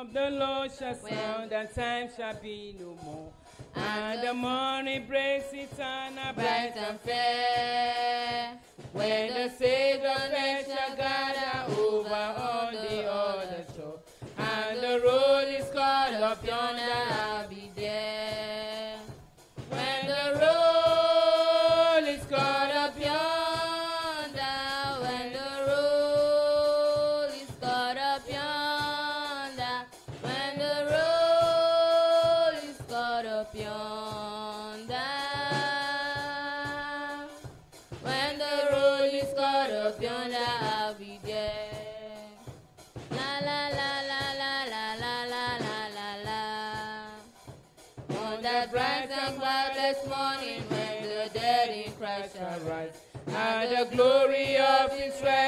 of the Lord shall sound, and time shall be no more. And the morning breaks eternal, bright and fair. When the Savior men shall gather over on the other shore, and the road is called up yonder,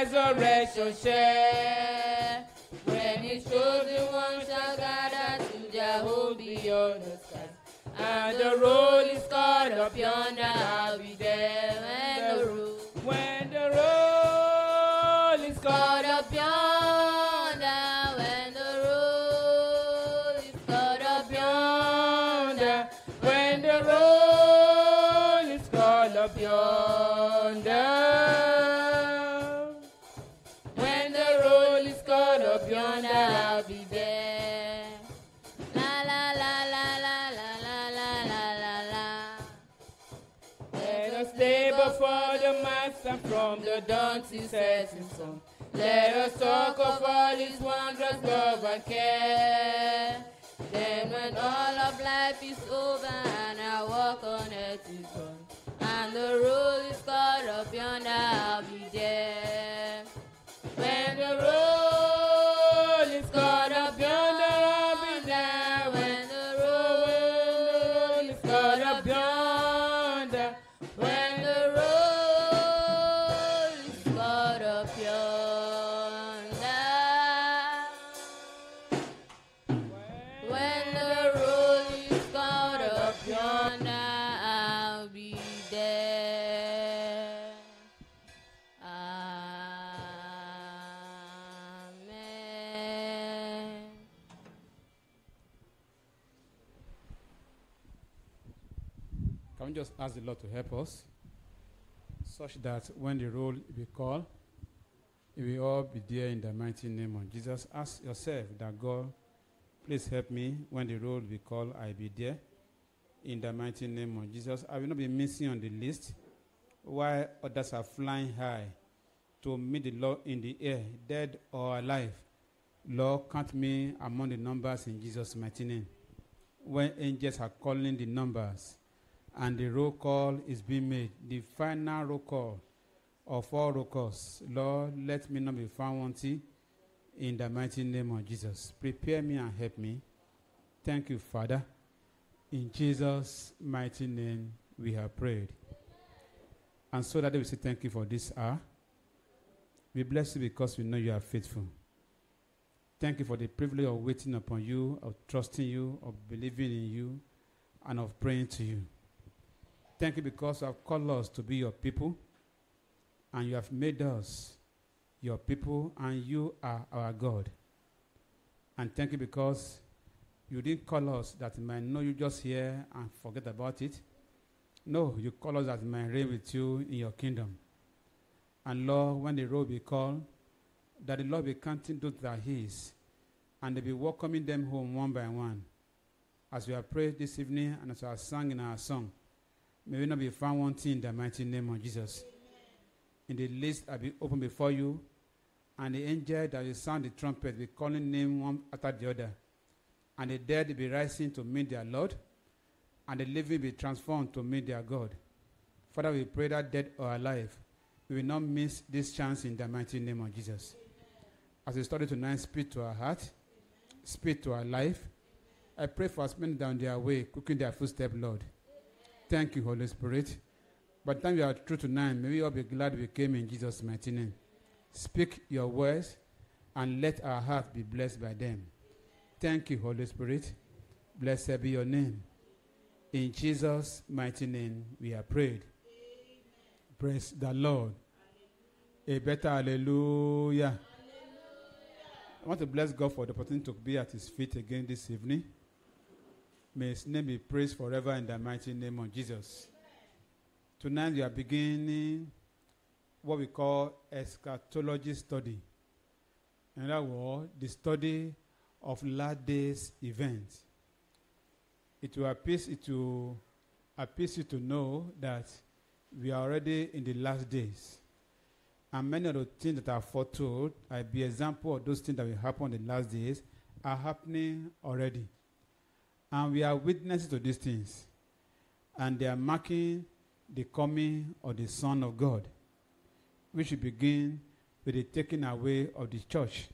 resurrection share. When his chosen ones shall gather to their home beyond the skies, and the road is called up yonder, I'll be there dawn to setting sun. Let us talk of all His wondrous love and care. Then when all of life is over and our walk on earth is done, and the road is called up yonder, I'll be there. Ask the Lord to help us such that when the roll be called, it will all be there in the mighty name of Jesus. Ask yourself that God, please help me when the roll be called, I be there in the mighty name of Jesus. I will not be missing on the list while others are flying high to meet the Lord in the air, dead or alive. Lord, count me among the numbers in Jesus' mighty name. When angels are calling the numbers, and the roll call is being made, the final roll call of all roll calls. Lord, let me not be found wanting in the mighty name of Jesus. Prepare me and help me. Thank you, Father. In Jesus' mighty name, we have prayed. And so that we say thank you for this hour. We bless you because we know you are faithful. Thank you for the privilege of waiting upon you, of trusting you, of believing in you, and of praying to you. Thank you because you have called us to be your people, and you have made us your people, and you are our God. And thank you because you didn't call us that we might know you just here and forget about it. No, you call us that we might reign with you in your kingdom. And Lord, when the roll be called, that the Lord be counting those that are His, and they be welcoming them home one by one. As we have prayed this evening and as we have sung in our song, may we not be found wanting in the mighty name of Jesus. In the list I be open before you, and the angel that will sound the trumpet be calling name one after the other, and the dead be rising to meet their Lord, and the living be transformed to meet their God. Father, we pray that dead or alive, we will not miss this chance in the mighty name of Jesus. As we study tonight, speak to our heart, speak to our life. I pray for us men down their way, cooking their footstep, Lord. Thank you, Holy Spirit. By the time we are through tonight, may we all be glad we came in Jesus' mighty name. Speak your words and let our hearts be blessed by them. Thank you, Holy Spirit. Blessed be your name. In Jesus' mighty name, we are prayed. Praise the Lord. A better hallelujah. I want to bless God for the opportunity to be at His feet again this evening. May His name be praised forever in the mighty name of Jesus. Tonight we are beginning what we call eschatology study. In other words, the study of last days events. It will appease it will appease you to know that we are already in the last days. And many of the things that are foretold, I be example of those things that will happen in the last days, are happening already. And we are witnesses to these things. And they are marking the coming of the Son of God, which will begin with the taking away of the church.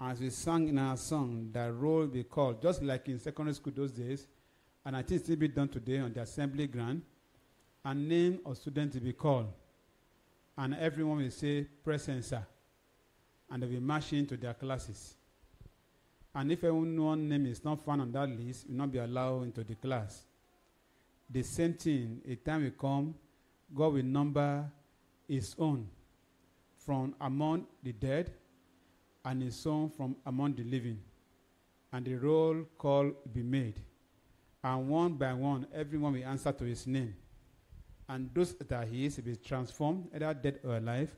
As we sang in our song, that roll be called, just like in secondary school those days, and I think still be done today on the assembly ground, a name of student to be called. And everyone will say, present, sir. And they will march into their classes. And if anyone's name is not found on that list, will not be allowed into the class. The same thing, a time will come, God will number his own from among the dead and his own from among the living. And the roll call will be made. And one by one, everyone will answer to his name. And those that are his will be transformed, either dead or alive,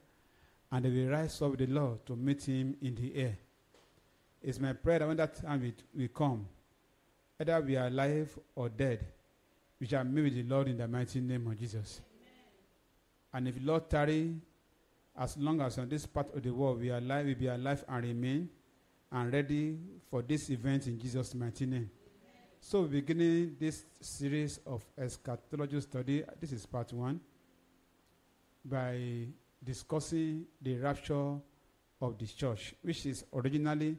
and they will rise up with the Lord to meet him in the air. It's my prayer that when that time will, will come, either we are alive or dead, we shall meet with the Lord in the mighty name of Jesus. And if the Lord tarry, as long as on this part of the world we are alive, we be alive and remain and ready for this event in Jesus' mighty name. So we're beginning this series of eschatology study. This is part one by discussing the rapture of the church, which is originally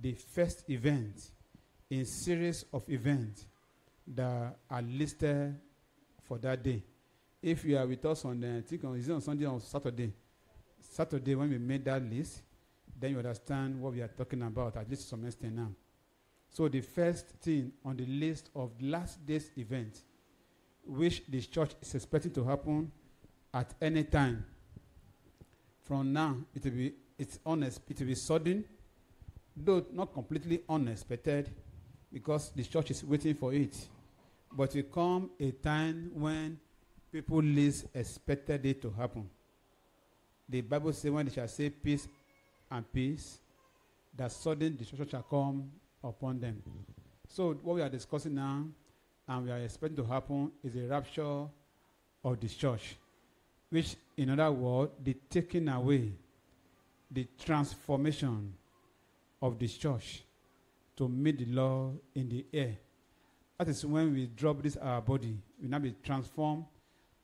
the first event in series of events that are listed for that day. If you are with us on the, I think on, is it on Sunday or Saturday? Saturday when we made that list, then you understand what we are talking about, at least some extent now. So the first thing on the list of last day's events, which the church is expecting to happen at any time, from now it will be it's honest, it will be sudden, though not completely unexpected, because the church is waiting for it. But will come a time when people least expected it to happen. The Bible says when they shall say peace and peace, that sudden destruction shall come upon them. So what we are discussing now and we are expecting to happen is a rapture of the church, which in other words, the taking away, the transformation of the church to meet the Lord in the air. That is when we drop this our body, we now be transformed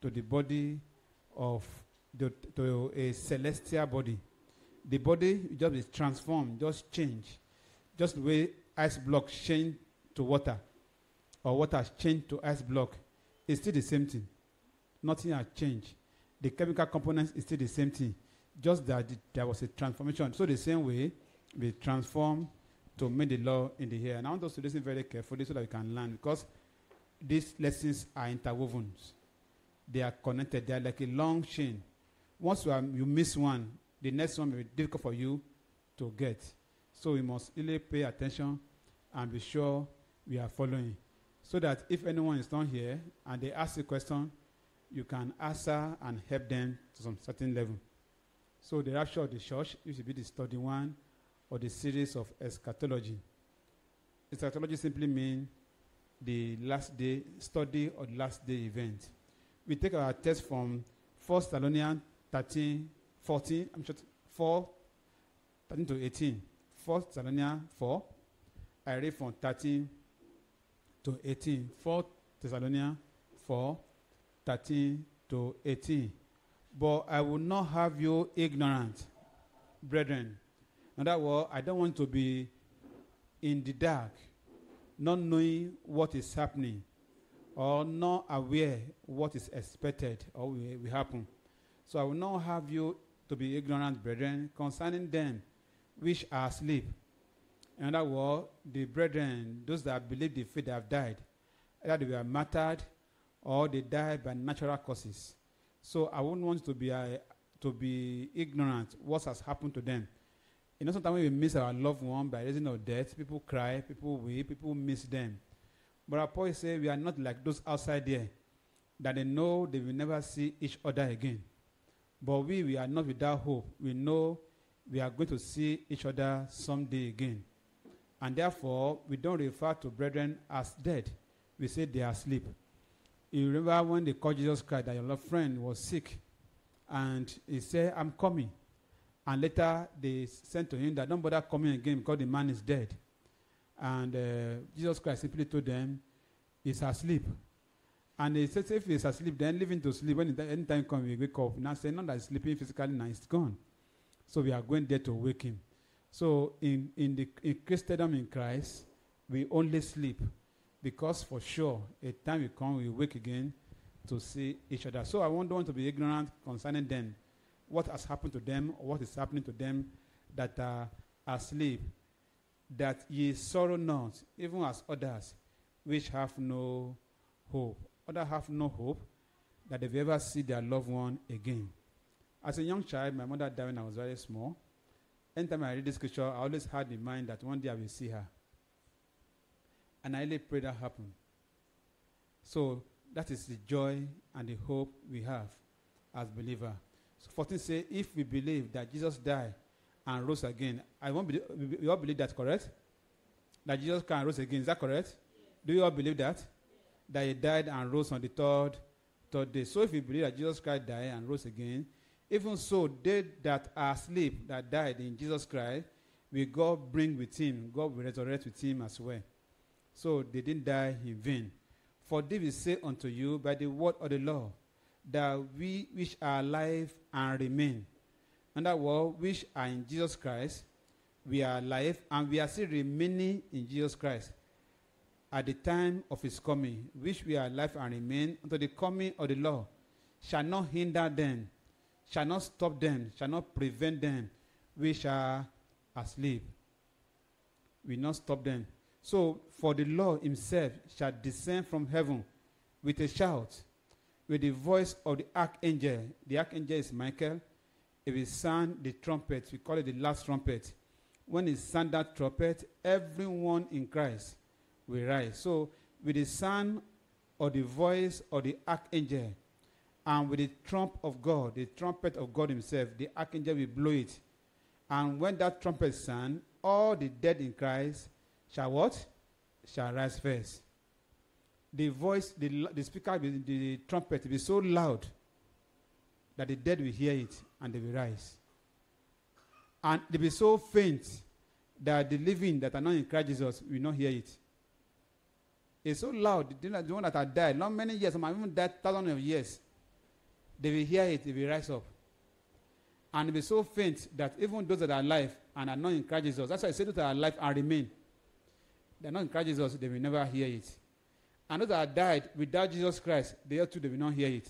to the body of the, to a celestial body. The body just be transformed, just change, just the way ice block change to water, or water has changed to ice block. It's still the same thing. Nothing has changed. The chemical components is still the same thing. Just that there was a transformation. So the same way, we transformed to meet the law in the air. And I want us to listen very carefully so that we can learn because these lessons are interwoven. They are connected. They are like a long chain. Once you, are, you miss one, the next one will be difficult for you to get. So we must really pay attention and be sure we are following. So that if anyone is not here and they ask a question, you can answer and help them to some certain level. So the rapture of the church, this should be the study one or the series of eschatology. Eschatology simply means the last day study or last day event. We take our text from 1 Thessalonians 13, 14, I'm sure 4, 13 to 18. 1 Thessalonians 4. I read from 13 to 18. 4 Thessalonians 4, 13 to 18. But I will not have you ignorant, brethren. In other words, I don't want to be in the dark, not knowing what is happening, or not aware what is expected or will, will happen. So I will not have you to be ignorant, brethren, concerning them which are asleep. In other words, the brethren, those that believe the faith have died, either they were martyred or they died by natural causes. So I wouldn't want to be uh, to be ignorant what has happened to them. You know, sometimes we miss our loved one by reason of death, people cry, people weep, people miss them. But our Paul say we are not like those outside there that they know they will never see each other again. But we, we are not without hope. We know we are going to see each other someday again. And therefore, we don't refer to brethren as dead. We say they are asleep. You remember when they called Jesus Christ that your loved friend was sick and he said, I'm coming. And later they sent to him that don't bother coming again because the man is dead. And uh, Jesus Christ simply told them, He's asleep. And he says, if he's asleep, then leave him to sleep. When the anytime comes, we wake up. Now, say, not that he's sleeping physically, now he's gone. So we are going there to wake him. So in, in the in Christendom in Christ, we only sleep because for sure a time will come we wake again to see each other. So I don't want to be ignorant concerning them, what has happened to them or what is happening to them that are asleep, that ye sorrow not, even as others which have no hope. Others have no hope that they will ever see their loved one again. As a young child, my mother died when I was very small. Anytime I read this scripture, I always had in mind that one day I will see her. And I really pray that happen. So that is the joy and the hope we have as believer. So 14 say, if we believe that Jesus died and rose again, I won't we, all believe that, correct? That Jesus can rose again, is that correct? Do you all believe that? That he died and rose on the third, third day. So if we believe that Jesus Christ died and rose again, even so, they that are asleep, that died in Jesus Christ, will God bring with him. God will resurrect with him as well. So they didn't die in vain. For will say unto you by the word of the law, that we which are alive and remain, and that word which are in Jesus Christ, we are alive and we are still remaining in Jesus Christ at the time of his coming, which we are alive and remain until the coming of the law, shall not hinder them, shall not stop them, shall not prevent them, which are asleep. Will not stop them. So, for the Lord himself shall descend from heaven with a shout, with the voice of the archangel. The archangel is Michael. If he sound the trumpet, we call it the last trumpet. When he sound that trumpet, everyone in Christ will rise. So, with the sound or the voice of the archangel, and with the trump of God, the trumpet of God Himself, the archangel will blow it. And when that trumpet sound, all the dead in Christ shall what? Shall rise first. The voice, the, the speaker, the, the trumpet will be so loud that the dead will hear it and they will rise. And they will be so faint that the living that are not in Christ Jesus will not hear it. It's so loud. The, the one that have died, not many years, some even died thousands of years. They will hear it, they will rise up. And it will be so faint that even those that are alive and are not in Christ Jesus, that's why I say those that are alive and remain. They're not in Christ Jesus, they will never hear it. And those that died without Jesus Christ, they too, they will not hear it.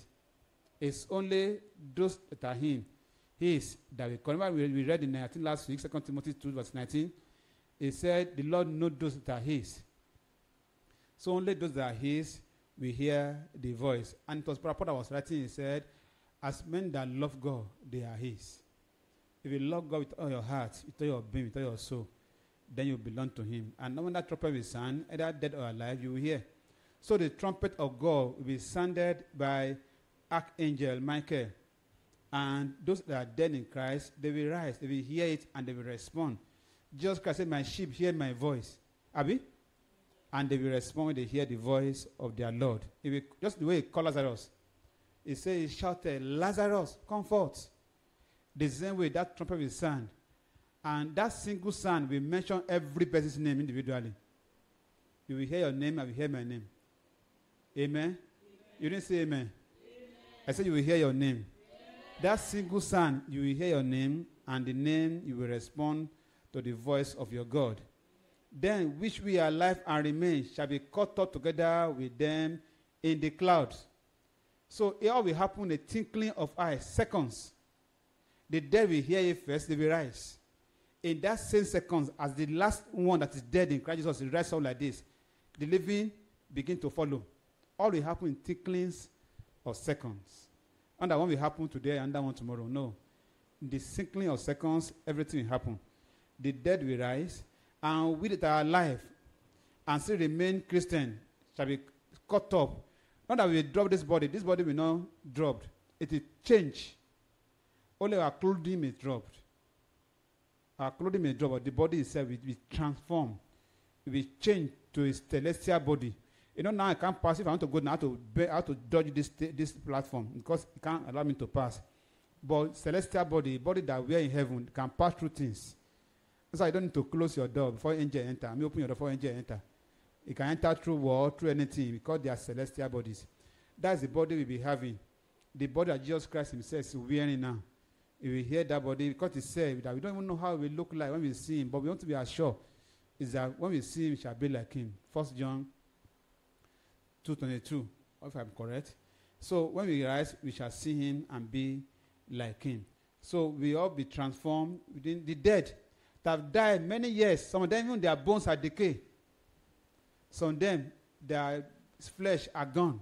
It's only those that are him, his, that will come. We, we read in, I think last week, 2 Timothy 2, verse 19. It said, The Lord knows those that are his. So only those that are his will hear the voice. And it was Paul that was writing, he said, As men that love God, they are his. If you love God with all your heart, with all your being, with all your soul, then you belong to him. And when that trumpet will sound, either dead or alive, you will hear. So the trumpet of God will be sounded by Archangel Michael. And those that are dead in Christ, they will rise, they will hear it, and they will respond. Jesus Christ said, My sheep hear my voice. Abi? And they will respond when they hear the voice of their Lord. Will, just the way he called Lazarus. He said, He shouted, Lazarus, come forth. The same way that trumpet will sound. And that single sound will mention every person's name individually. You will hear your name, I will hear my name. Amen? amen. You didn't say amen. amen. I said you will hear your name. Amen. That single sound, you will hear your name, and the name you will respond to the voice of your God. Then which we are alive and remain shall be caught up together with them in the clouds. So it all will happen a twinkling of eyes, seconds. The dead will hear it first, they will rise. In that same seconds, as the last one that is dead in Christ Jesus will rise up like this, the living begin to follow. All will happen in ticklings of seconds. And that one will happen today and that one tomorrow. No. In the twinkling of seconds, everything will happen. the dead will rise, and we that are alive and still remain Christian shall be cut up. Not that we drop this body, this body will not drop. It will change. Only our clothing is dropped. Our clothing may drop, but the body itself will be transformed. It will change to a celestial body. You know, now I can't pass. If I want to go now, I have to, be, to dodge this, this platform because it can't allow me to pass. But celestial body, body that we are in heaven, can pass through things. Why you don't need to close your door before angel enter. I mean, open your door before angel enter. It can enter through wall, through anything, because they are celestial bodies. That's the body we'll be having. The body that Jesus Christ Himself is wearing now. If we hear that body, because He said that we don't even know how we look like when we see Him, but we want to be assured is that when we see Him, we shall be like Him. First John 2:22, if I'm correct. So when we rise, we shall see Him and be like Him. So we all be transformed within the dead that have died many years. Some of them, even their bones are decay. Some of them, their flesh are gone.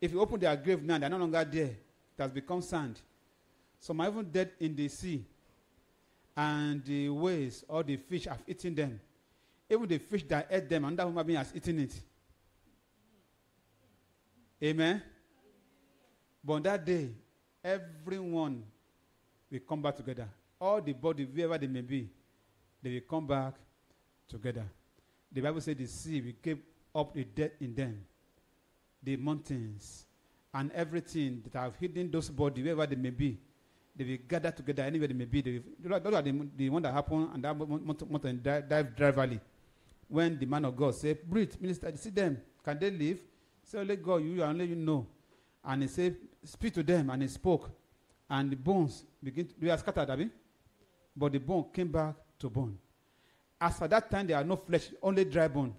If you open their grave now, they're no longer there. It has become sand. Some are even dead in the sea. And the waves or the fish have eaten them. Even the fish that ate them, another human being has eaten it. Amen. But on that day, everyone will come back together. All the body, wherever they may be, they will come back together. The Bible says the sea will keep up the dead in them, the mountains, and everything that have hidden those bodies, wherever they may be, they will gather together anywhere they may be. They will, those are the, the one that happened and that mountain dive, dive valley. When the man of God said, Breathe, minister, see them. Can they live? Say, only God, you only you know. And he said, Speak to them. And he spoke. And the bones begin to, they are scattered, Abi. But the bone came back to bone. As at that time, there are no flesh, only dry bone.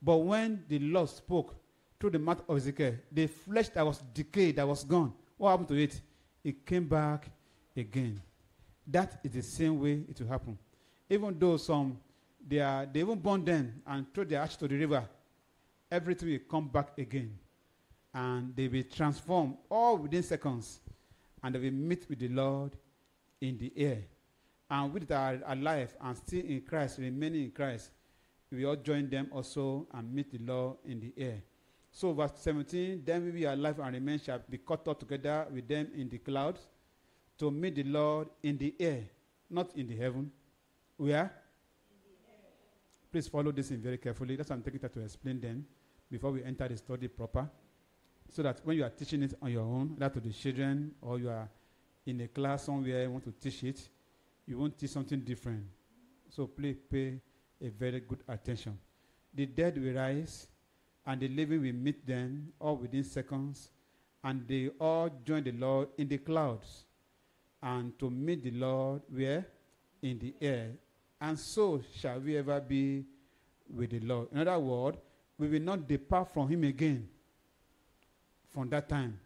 But when the Lord spoke through the mouth of Ezekiel, the flesh that was decayed, that was gone, what happened to it? It came back again. That is the same way it will happen. Even though some they are they even burn them and throw their ash to the river, everything will come back again. And they will transform all within seconds. And they will meet with the Lord in the air. And we that are alive and still in Christ, remaining in Christ, we all join them also and meet the Lord in the air. So, verse 17, then we be alive and remain shall be caught up together with them in the clouds to meet the Lord in the air, not in the heaven. Where? Please follow this in very carefully. That's why I'm taking that to explain them before we enter the study proper. So that when you are teaching it on your own, that to the children, or you are in a class somewhere, you want to teach it, you won't teach something different. So please pay a very good attention. The dead will rise, and the living will meet them all within seconds, and they all join the Lord in the clouds, and to meet the Lord where? In the air. And so shall we ever be with the Lord. In other words, we will not depart from Him again from that time.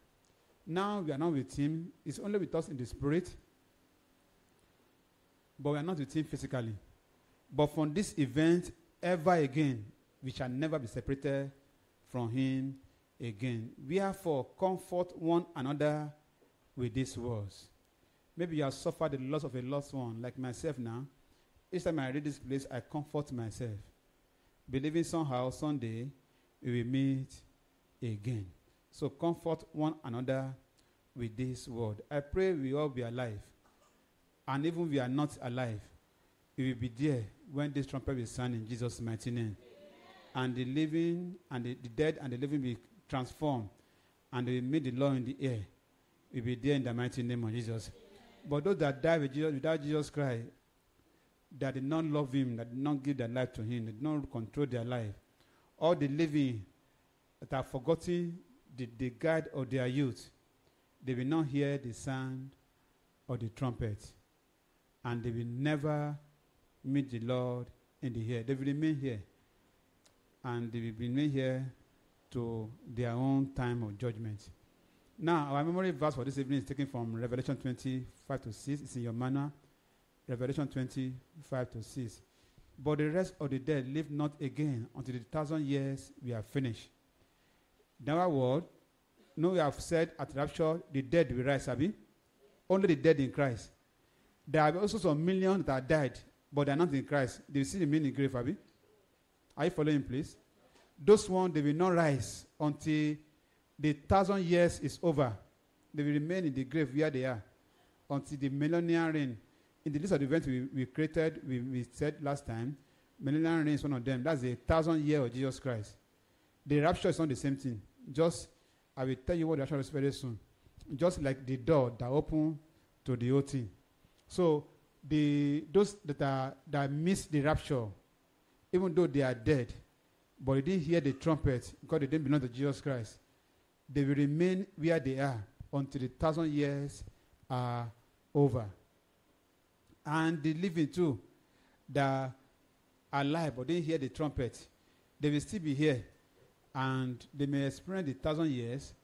Now we are not with Him, it's only with us in the Spirit, but we are not with Him physically. But from this event, ever again, we shall never be separated from Him again. Therefore, comfort one another with these words. Maybe you have suffered the loss of a lost one, like myself now. Each time I read this place, I comfort myself, believing somehow, someday, we will meet again. So comfort one another with this word. I pray we all be alive. And even if we are not alive, we will be there when this trumpet will sound in Jesus' mighty name. And the living and the, the dead and the living will be transformed. and will meet the Lord in the air. We will be there in the mighty name of Jesus. But those that die with Jesus, without Jesus Christ, that did not love him, that did not give their life to him, that did not control their life, all the living that have forgotten the, the guide of their youth, they will not hear the sound of the trumpet. And they will never meet the Lord in the air. They will remain here. And they will remain here to their own time of judgment. Now, our memory verse for this evening is taken from Revelation 25 to 6. It's in your manner. Revelation 25 to 6. But the rest of the dead live not again until the thousand years we are finished. In other words, no, we have said at rapture, the dead will rise, Abi. Only the dead in Christ. There are also some millions that died but they are not in Christ. They will still remain in grave, Abi. Are you following, please? Those ones, they will not rise until the thousand years is over. They will remain in the grave where they are until the millennial reign. In the list of events we, we created, we, we said last time, millennial reign is one of them. That's a thousand year of Jesus Christ. The rapture is not the same thing. Just, I will tell you what the rapture is very soon. Just like the door that open to the OT. So the those that are that miss the rapture, even though they are dead, but they didn't hear the trumpet because they didn't belong to Jesus Christ, they will remain where they are until the thousand years are over. And the living too, that are alive but didn't hear the trumpet, they will still be here. And they may experience the thousand years,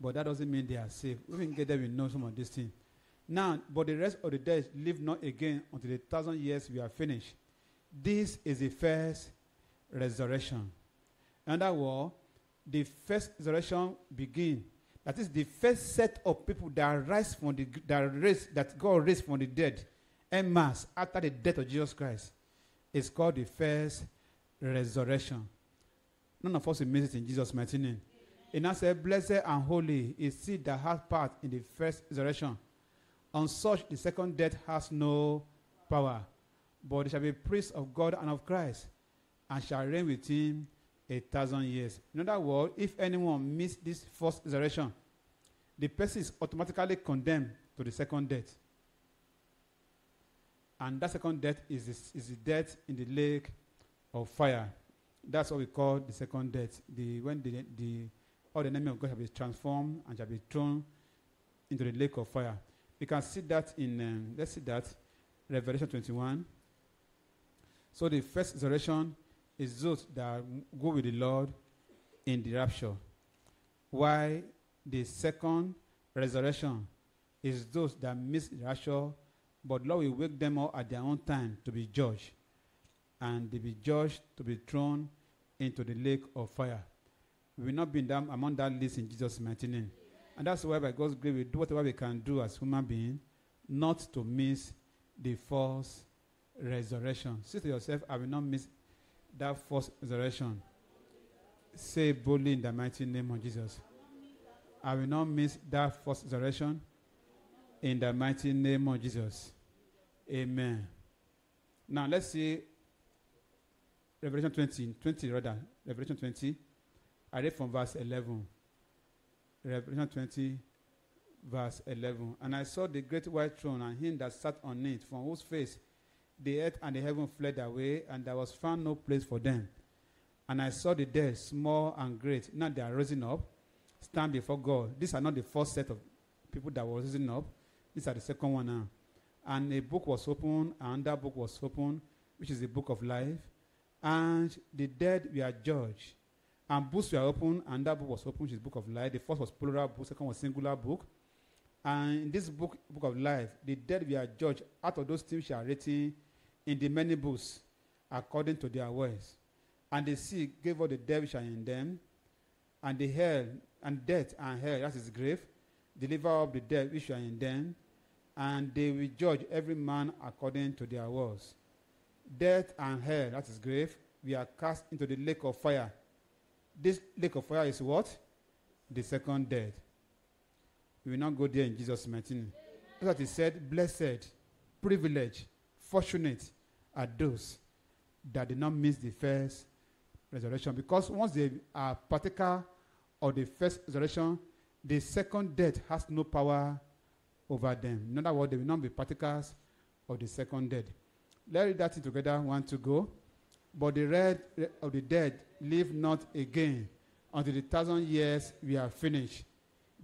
but that doesn't mean they are saved. We can get them, we know some of these things. Now, but the rest of the dead live not again until the thousand years we are finished. This is the first resurrection. In other words, the first resurrection begin. That is the first set of people that rise from the that raised, that God raised from the dead en masse after the death of Jesus Christ is called the first resurrection. None of us will miss it in Jesus' mighty name. And I said, Blessed and holy is he that has part in the first resurrection. On such the second death has no power, but they shall be priests of God and of Christ, and shall reign with him a thousand years. In other words, if anyone miss this first resurrection, the person is automatically condemned to the second death. And that second death is, the- is the death in the lake of fire. That's what we call the second death. The, when the, the, all the enemy of God shall be transformed and shall be thrown into the lake of fire. We can see that in, um, let's see that, Revelation 21. So the first resurrection is those that go with the Lord in the rapture. Why the second resurrection is those that miss the rapture, but Lord will wake them up at their own time to be judged. And they be judged to be thrown into the lake of fire. We will not be that, among that list in Jesus' mighty name. And that's why, by God's grace, we do whatever we can do as human beings not to miss the first resurrection. Say to yourself, I will not miss that first resurrection. Say boldly in the mighty name of Jesus. I will not miss that first resurrection in the mighty name of Jesus. Amen. Now let's see Revelation 20, 20 rather, Revelation 20. I read from verse 11. Revelation 20, verse 11. And I saw the great white throne and him that sat on it, from whose face the earth and the heaven fled away, and there was found no place for them. And I saw the dead, small and great, now they are rising up, stand before God. These are not the first set of people that were rising up. These are the second one now. And a book was opened, and that book was opened, which is the book of life. And the dead were judged. And books were opened, and that book was opened, which is the book of life. The first was plural book, second was singular book. And in this book, book of life, the dead were judged out of those things which are written in the many books, according to their words. And the sea gave up the dead which are in them, and the hell and death and hell, that is grave, deliver up the dead which are in them, and they will judge every man according to their works. Death and hell, that is grave, we are cast into the lake of fire. This lake of fire is what? The second death. We will not go there in Jesus' mighty name. That's what he said, blessed, privileged, fortunate are those that did not miss the first resurrection. Because once they are partaker of the first resurrection, the second death has no power over them. In other words, they will not be partakers of the second death. Let's read that together. One to go. But the red of the dead live not again until the thousand years we are finished.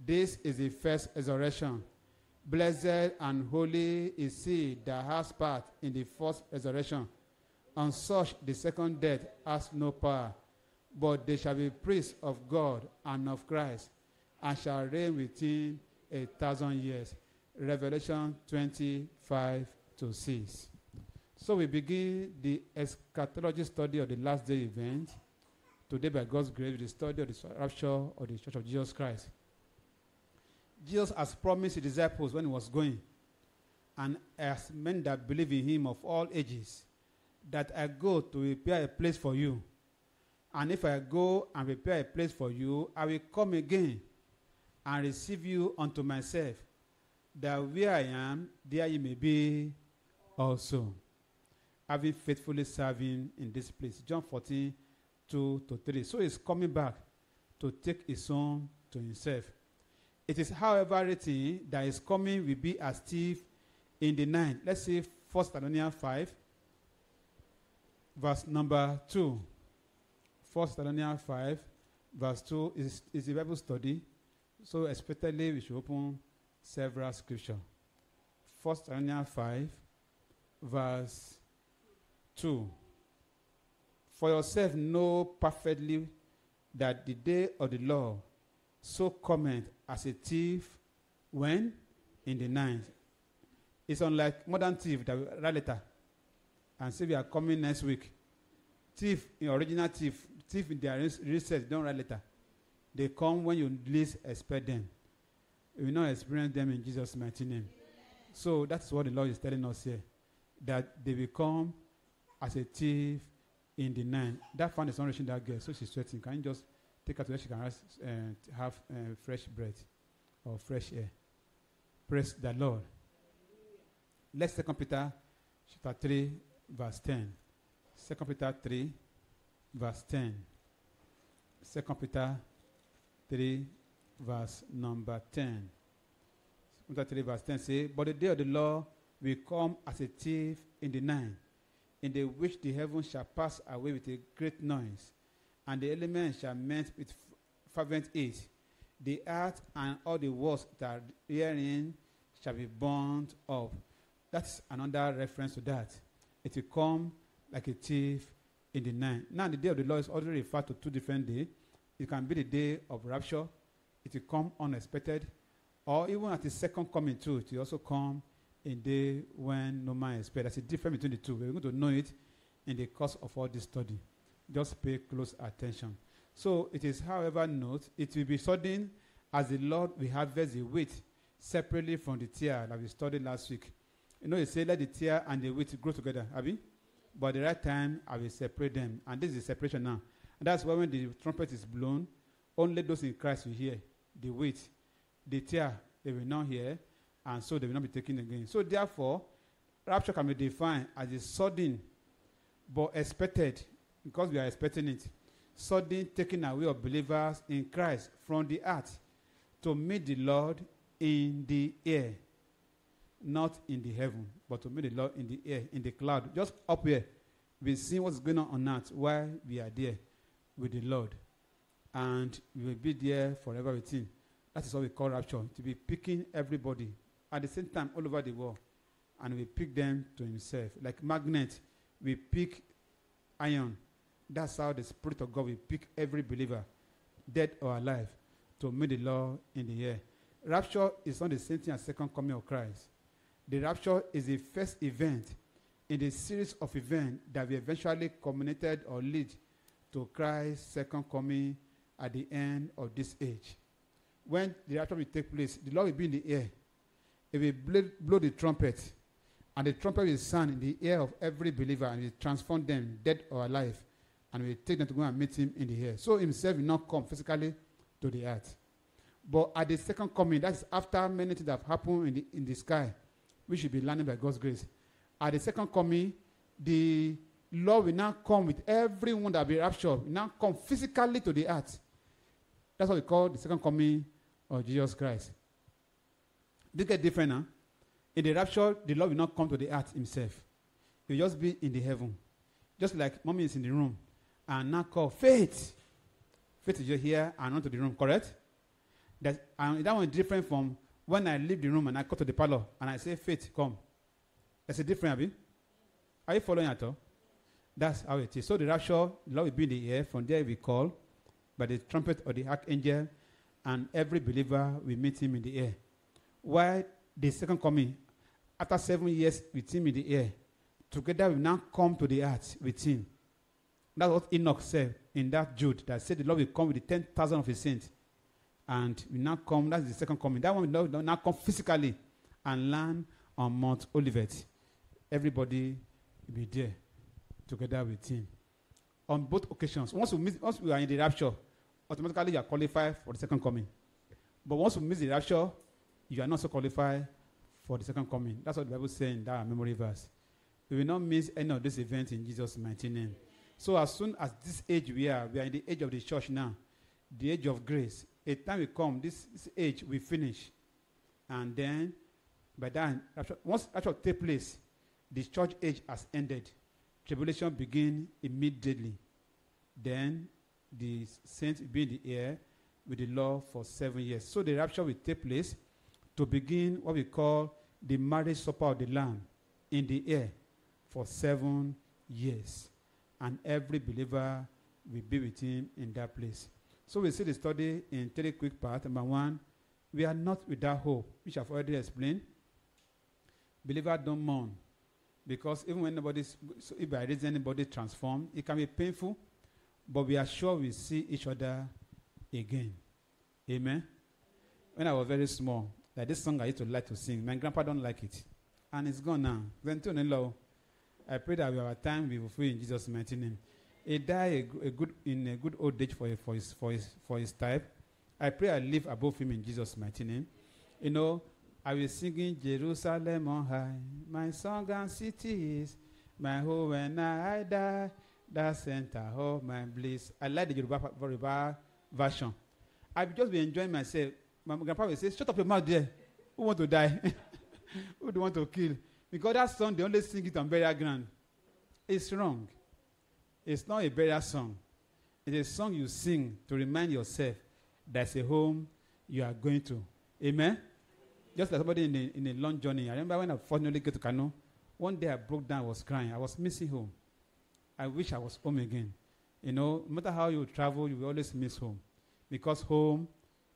This is the first resurrection. Blessed and holy is he that has part in the first resurrection. On such the second death has no power, but they shall be priests of God and of Christ, and shall reign with him a thousand years. Revelation 25 to 6. So we begin the eschatology study of the last day event. Today, by God's grace, the study of the rapture of the Church of Jesus Christ. Jesus has promised his disciples when he was going, and as men that believe in him of all ages, that I go to prepare a place for you. And if I go and prepare a place for you, I will come again and receive you unto myself, that where I am, there you may be also. Having faithfully serving in this place. John 14, 2 to 3. So he's coming back to take his own to himself. It is, however, written that his coming will be as thief in the night. Let's see 1 Thessalonians 5, verse number 2. 1 Thessalonians 5, verse 2 is, is a Bible study. So, expectedly, we should open several scripture. 1 Thessalonians 5, verse 2. For yourself know perfectly that the day of the Lord so cometh as a thief when in the night. It's unlike modern thief that write letter and say we are coming next week. Thief, in original thief, thief in their research don't write letter. They come when you least expect them. You will not experience them in Jesus' mighty name. So that's what the Lord is telling us here. That they will come as a thief in the night. That fan is not reaching that girl, so she's sweating. Can you just take her to where she can rise, uh, have uh, fresh breath or fresh air? Praise the Lord. Let's Second Peter chapter 3, verse 10. Second Peter 3, verse 10. Second Peter 3, verse number 10. Second Peter 3, verse 10 say, But the day of the Lord will come as a thief in the night, in the which the heavens shall pass away with a great noise, and the elements shall melt with fervent heat. The earth and all the works that are herein shall be burnt up. That's another reference to that. It will come like a thief in the night. Now, the day of the Lord is already referred to two different days. It can be the day of rapture, it will come unexpected, or even at the second coming too, it will also come a day when no man expects. There's a difference between the two. We're going to know it in the course of all this study. Just pay close attention. So it is, however, note, it will be sudden as the Lord will harvest the wheat separately from the tare that we studied last week. You know, he said, let the tare and the wheat grow together, Abi. But at the right time, I will separate them. And this is the separation now. And that's why when the trumpet is blown, only those in Christ will hear the wheat. The tare, they will not hear, and so they will not be taken again. So therefore, rapture can be defined as a sudden but expected, because we are expecting it, sudden taking away of believers in Christ from the earth to meet the Lord in the air. Not in the heaven, but to meet the Lord in the air, in the cloud, just up here. We see what's going on on earth while we are there with the Lord. And we will be there forever with Him. That is what we call rapture. To be picking everybody at the same time all over the world. And we pick them to Himself. Like magnet, we pick iron. That's how the Spirit of God will pick every believer, dead or alive, to meet the Lord in the air. Rapture is not the same thing as second coming of Christ. The rapture is the first event in the series of events that will eventually culminated or lead to Christ's second coming at the end of this age. When the rapture will take place, the Lord will be in the air. He will blow, blow the trumpet, and the trumpet will sound in the ear of every believer and will transform them, dead or alive, and will take them to go and meet him in the air. So himself will not come physically to the earth. But at the second coming, that's after many things have happened in the, in the sky, we should be learning by God's grace. At the second coming, the Lord will now come with everyone that will be raptured, will now come physically to the earth. That's what we call the second coming of Jesus Christ. This get different now. In the rapture, the Lord will not come to the earth himself. He will just be in the heaven. Just like mommy is in the room and now call faith. Faith is just here and not to the room, correct? That, and that one is different from when I leave the room and I go to the parlor and I say, Faith, come. That's a different, Abi. Are you following at all? That's how it is. So the rapture, the Lord will be in the air. From there we call by the trumpet of the archangel, and every believer will meet him in the air. While the second coming, after seven years with him in the air, together we now come to the earth with him. That's what Enoch said in that Jude that said the Lord will come with the 10,000 of his saints. And we now come, that's the second coming. That one will now- come physically and land on Mount Olivet. Everybody will be there together with him. On both occasions, once we, miss, once we are in the rapture, automatically you are qualified for the second coming. But once you miss the rapture, you are not so qualified for the second coming. That's what the Bible is saying in that memory verse. We will not miss any of these events in Jesus' mighty name. So as soon as this age we are, we are in the age of the church now, the age of grace. A time will come, this, this age will finish. And then, by then, once actually take place, the church age has ended. Tribulation begin immediately. Then the saints will be in the air with the Lord for seven years. So the rapture will take place to begin what we call the marriage supper of the Lamb in the air for seven years. And every believer will be with him in that place. So we see the study in three quick parts. Number one, we are not without hope, which I've already explained. Believers don't mourn. Because even when nobody, so if by reason anybody transformed, it can be painful, but we are sure we see each other again. Amen. When I was very small, like this song I used to like to sing, my grandpa don't like it. And it's gone now. Then to law. I pray that our time we will fulfilled in Jesus' mighty name. He died a, a, good in a good old age for, for his for his for his type. I pray I live above him in Jesus' mighty name. You know, I will sing in Jerusalem on high. My song and city is my home when I die. The center oh my bliss. I like the Yoruba, Yoruba version. I've just been enjoying myself. My grandpa will say, Shut up your mouth there. Who want to die? Who do want to kill? Because that song, they only sing it on burial ground. It's wrong. It's not a burial song. It's a song you sing to remind yourself that's a home you are going to. Amen? Just like somebody in a, in a long journey. I remember when I finally got to Kano, one day I broke down, I was crying. I was missing home. I wish I was home again. You know, no matter how you travel, you will always miss home. Because home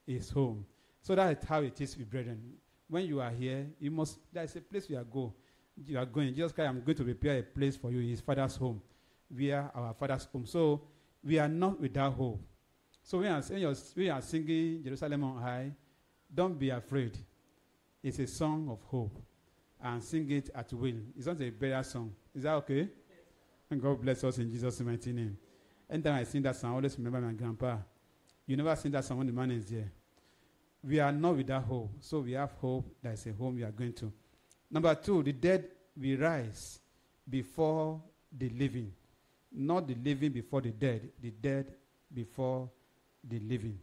is home. So that is how it is with brethren. When you are here, you must, there is a place you are go you are going. Jesus Christ, I'm going to prepare a place for you, his father's home. We are our father's home. So we are not without hope. So when, when, we are singing Jerusalem on high, don't be afraid. It's a song of hope. And sing it at will. It's not a burial song. Is that okay? And God bless us in Jesus' mighty name. Anytime I sing that song, I always remember my grandpa. You never sing that song when the man is there. We are not without hope. So we have hope. that is a home we are going to. Number two, the dead will rise before the living. Not the living before the dead, the dead before the living.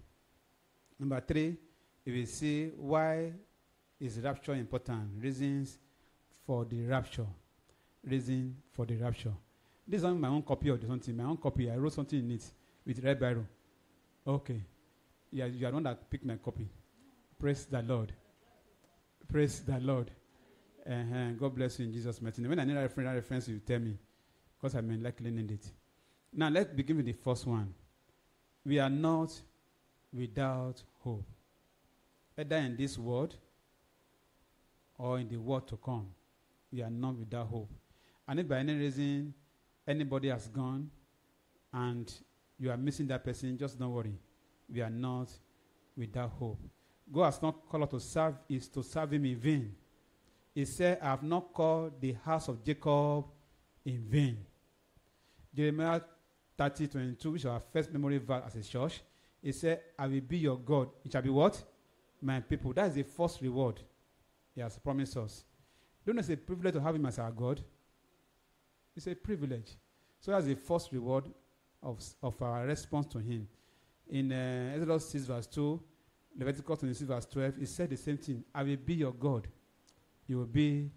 Number three, we will see why is rapture important. Reasons for the rapture. Reason for the rapture. This is my own copy of something. My own copy. I wrote something in it with red barrel. Okay. Yeah, you are the one that picked my copy. Praise the Lord. Praise the Lord. Uh-huh. God bless you in Jesus' mighty name. When I need a reference, a reference, you tell me. Because I mean, like learning it. Now, let's begin with the first one. We are not without hope. Either in this world or in the world to come, we are not without hope. And if by any reason anybody has gone and you are missing that person, just don't worry. We are not without hope. God has not called us to serve, is to serve Him in vain. He said, I have not called the house of Jacob in vain. Jeremiah 30, 22, which is our first memory verse as a church, he said, I will be your God. It shall be what? My people. That is the first reward he has promised us. Don't it's a privilege to have him as our God? It's a privilege. So that's the first reward of, of our response to him. In uh, Exodus 6, verse 2, Leviticus 26, verse 12, he said the same thing I will be your God you will be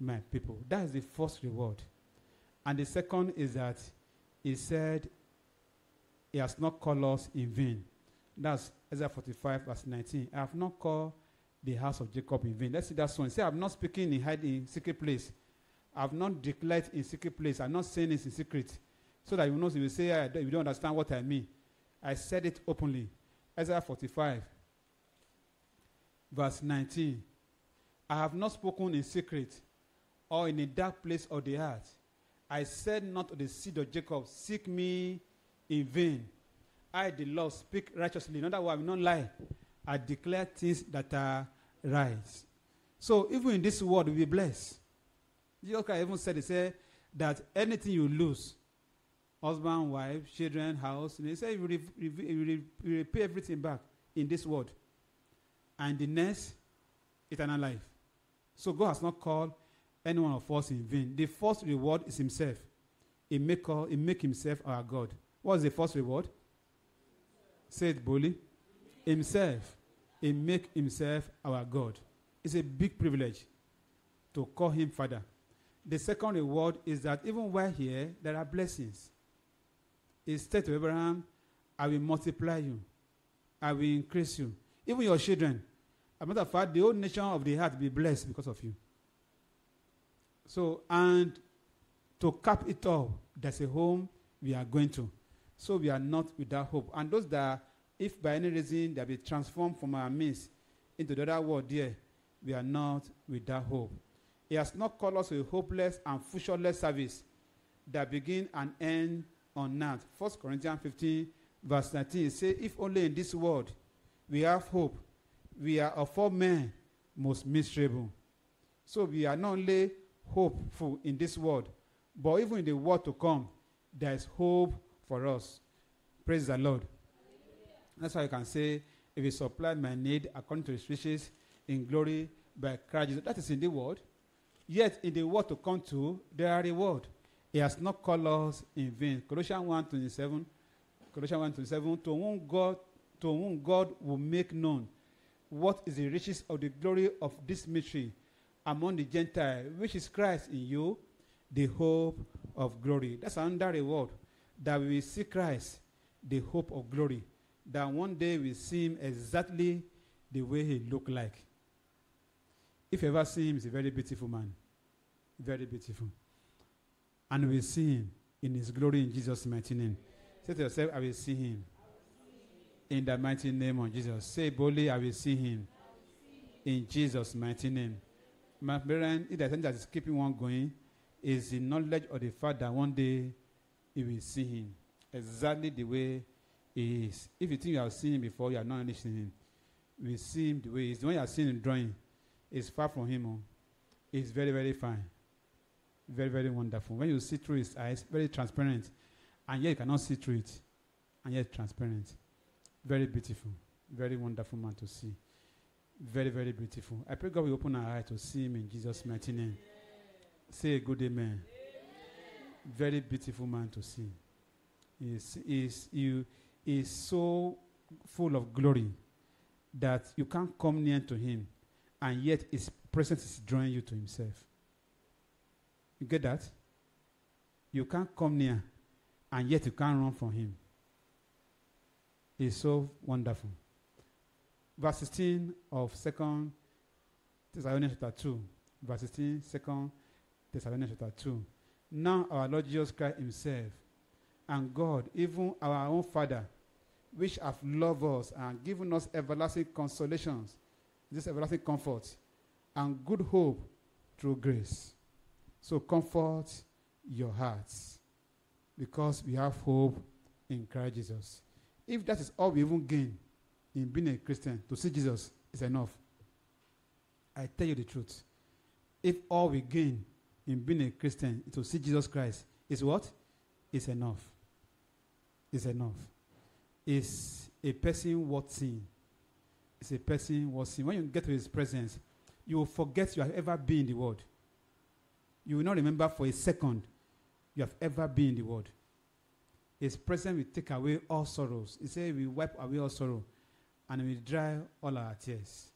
my people. That is the first reward. And the second is that he said, He has not called us in vain. That's Isaiah 45, verse 19. I have not called the house of Jacob in vain. Let's see that one. Say, I'm not speaking in hiding secret place. I've not declared in secret place. I'm not saying this in secret. So that you know, you will say, you don't understand what I mean. I said it openly. Isaiah 45, verse 19. I have not spoken in secret or in a dark place of the heart. I said not to the seed of Jacob, Seek me in vain. I, the Lord, speak righteously. In other words, I will not lie. I declare things that are right. So even in this world, we be blessed. Jesus Christ even said, He said that anything you lose, husband, wife, children, house. And he said, you re- you re- repay everything back in this world. And the next, eternal life. So God has not called any one of us in vain. The first reward is Himself. He make, all, he make Himself our God. What is the first reward? Say it boldly. Himself. He make Himself our God. It's a big privilege to call Him Father. The second reward is that even while here, there are blessings. He said to Abraham, I will multiply you, I will increase you. Even your children. As a matter of fact, the whole nation of the earth will be blessed because of you. So, and to cap it all, there's a home we are going to. So we are not without hope. And those that, if by any reason they be transformed from our midst into the other world there, we are not without hope. He has not called us a hopeless and futureless service that begin and end on earth. 1 Corinthians 15, verse 19 says, If only in this world we have hope, we are of all men most miserable. So we are not only hopeful in this world, but even in the world to come, there is hope for us. Praise the Lord. That's why you can say, if he supplied my need according to his riches in glory by Christ Jesus. That is in the world. Yet in the world to come to, there are reward. He has not called us in vain. Colossians 1 27. Colossians 1 27. To whom God, to whom God will make known what is the riches of the glory of this mystery among the Gentiles, which is Christ in you, the hope of glory. That's another reward. That we will see Christ, the hope of glory. That one day we see him exactly the way he looked like. If you ever see him, he's a very beautiful man. Very beautiful. And we see him in his glory in Jesus' mighty name. Say to yourself, I will see him. In the mighty name of Jesus. Say boldly, I will see him. In Jesus' mighty name. My parent, if there's that is keeping one going, is the knowledge of the fact that one day you will see him exactly the way he is. If you think you have seen him before, you are not seen him. We see him the way he is. The one you have seen in drawing is far from him. Oh. It's very, very fine. Very, very wonderful. When you see through his eyes, very transparent. And yet you cannot see through it. And yet transparent. Very beautiful. Very wonderful man to see. Very, very beautiful. I pray God will open our eyes to see him in Jesus' mighty name. Say a good amen. Very beautiful man to see. Is is you is so full of glory that you can't come near to him, and yet his presence is drawing you to himself. You get that? You can't come near, and yet you can't run from him. It's so wonderful. Verse 16 of Second Thessalonians chapter 2. Verse 16, Second Thessalonians chapter 2. Now our Lord Jesus Christ himself and God, even our own Father, which have loved us and given us everlasting consolations, this everlasting comfort, and good hope through grace. So comfort your hearts because we have hope in Christ Jesus. If that is all we even gain in being a Christian, to see Jesus is enough. I tell you the truth. If all we gain in being a Christian to see Jesus Christ is what? Is enough. Is enough. Is a person worth seeing. It's a person worth seeing. When you get to his presence, you will forget you have ever been in the world. You will not remember for a second you have ever been in the world. His presence will take away all sorrows. He said, We wipe away all sorrow and we dry all our tears.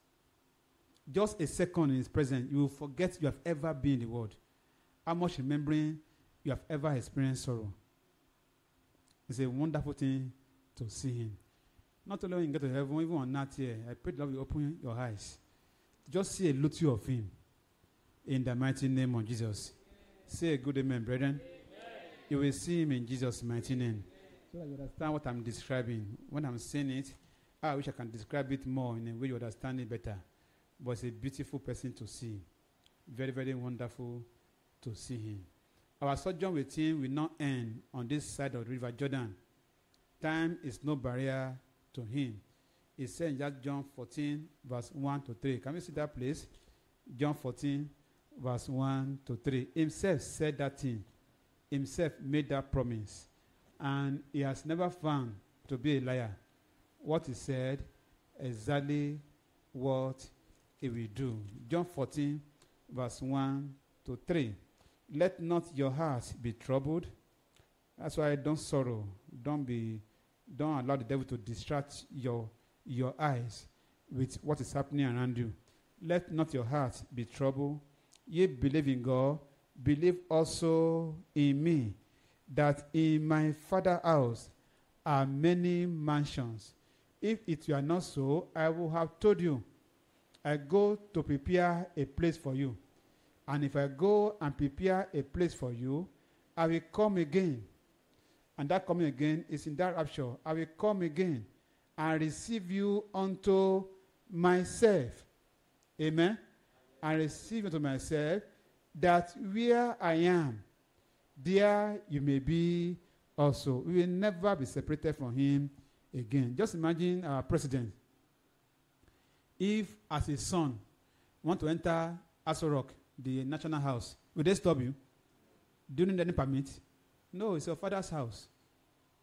Just a second in his presence, you will forget you have ever been in the world. How much remembering you have ever experienced sorrow. It's a wonderful thing to see him. Not only when you get to heaven, even on that here, I pray that you open your eyes. Just see a little of him in the mighty name of Jesus. Say a good amen, brethren. You will see him in Jesus' mighty name. So that you understand what I'm describing. When I'm saying it, I wish I can describe it more in a way you understand it better. But it's a beautiful person to see. Very, very wonderful to see him. Our sojourn with him will not end on this side of the River Jordan. Time is no barrier to him. He said in that John 14, verse 1 to 3. Can we see that place? John 14, verse 1 to 3. Himself said that thing. Himself made that promise. and he has never found to be a liar. What he said, exactly what he will do. John 14, verse 1 to 3. Let not your heart be troubled. That's why don't sorrow. Don't be don't allow the devil to distract your your eyes with what is happening around you. Let not your heart be troubled. Ye believe in God, believe also in me, that in my father's house are many mansions. If it were not so, I would have told you. I go to prepare a place for you. And if I go and prepare a place for you, I will come again. And that coming again is in that rapture. I will come again and receive you unto myself. Amen. And receive unto myself that where I am, there you may be also. We will never be separated from him again. Just imagine our president. If, as his son, want to enter Aso the national house, will they stop you? Do you need any permit? No, it's your father's house.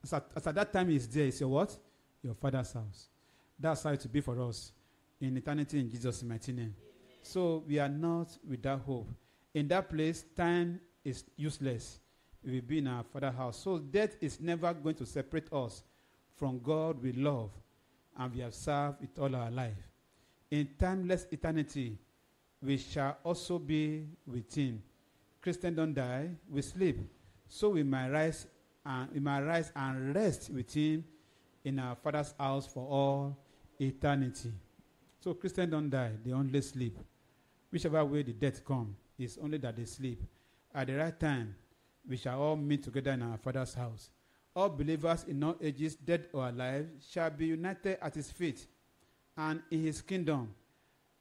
As at, as at that time he's there, it's your what? Your father's house. That's how it will be for us in eternity in Jesus' mighty name. Amen. So we are not without hope. In that place, time is useless. We will be in our father's house. So death is never going to separate us from God we love and we have served it all our life. In timeless eternity, we shall also be with him. Christians don't die, we sleep. So we might rise and we might rise and rest with him in our father's house for all eternity. So Christians don't die, they only sleep. Whichever way the death come, it's only that they sleep. At the right time, we shall all meet together in our father's house. All believers in all ages, dead or alive, shall be united at his feet and in his kingdom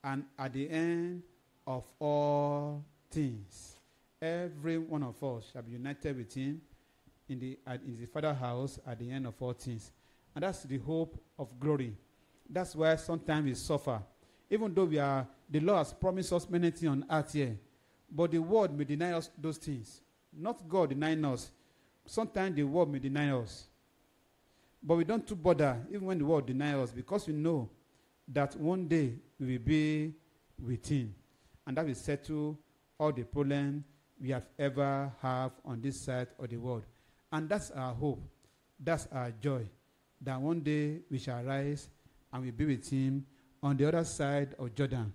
and at the end of all things. Every one of us shall be united with him in the, uh, in the Father's house at the end of all things. And that's the hope of glory. That's why sometimes we suffer. Even though we are, the Lord has promised us many things on earth here, but the world may deny us those things. Not God denying us. Sometimes the world may deny us. But we don't too bother, even when the world denies us, because we know that one day we will be with Him. And that will settle all the problems we have ever have on this side of the world. And that's our hope. That's our joy. That one day we shall rise and we'll be with him on the other side of Jordan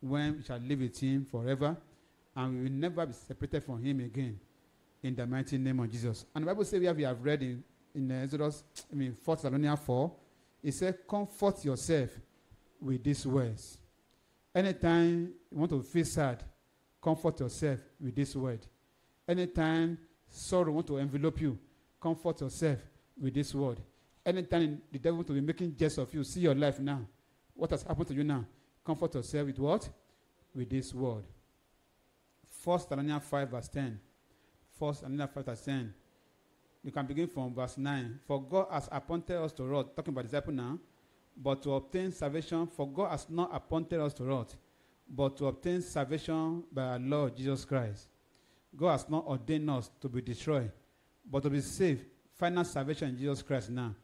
when we shall live with him forever and we will never be separated from him again in the mighty name of Jesus. And the Bible says we have read in, in Exodus, I mean, 4 Thessalonians 4, it says, Comfort yourself with these words. Anytime you want to feel sad, comfort yourself with this word. Anytime sorrow want to envelope you, comfort yourself with this word. Anytime the devil want to be making jest of you, see your life now. What has happened to you now? Comfort yourself with what? With this word. First Thessalonians 5 verse 10. First Thessalonians 5 verse 10. You can begin from verse 9. For God has appointed us to wrath, talking about disciple now, but to obtain salvation, for God has not appointed us to wrath, but to obtain salvation by our Lord Jesus Christ God has not ordained us to be destroyed, but to be saved. Final salvation in Jesus Christ now.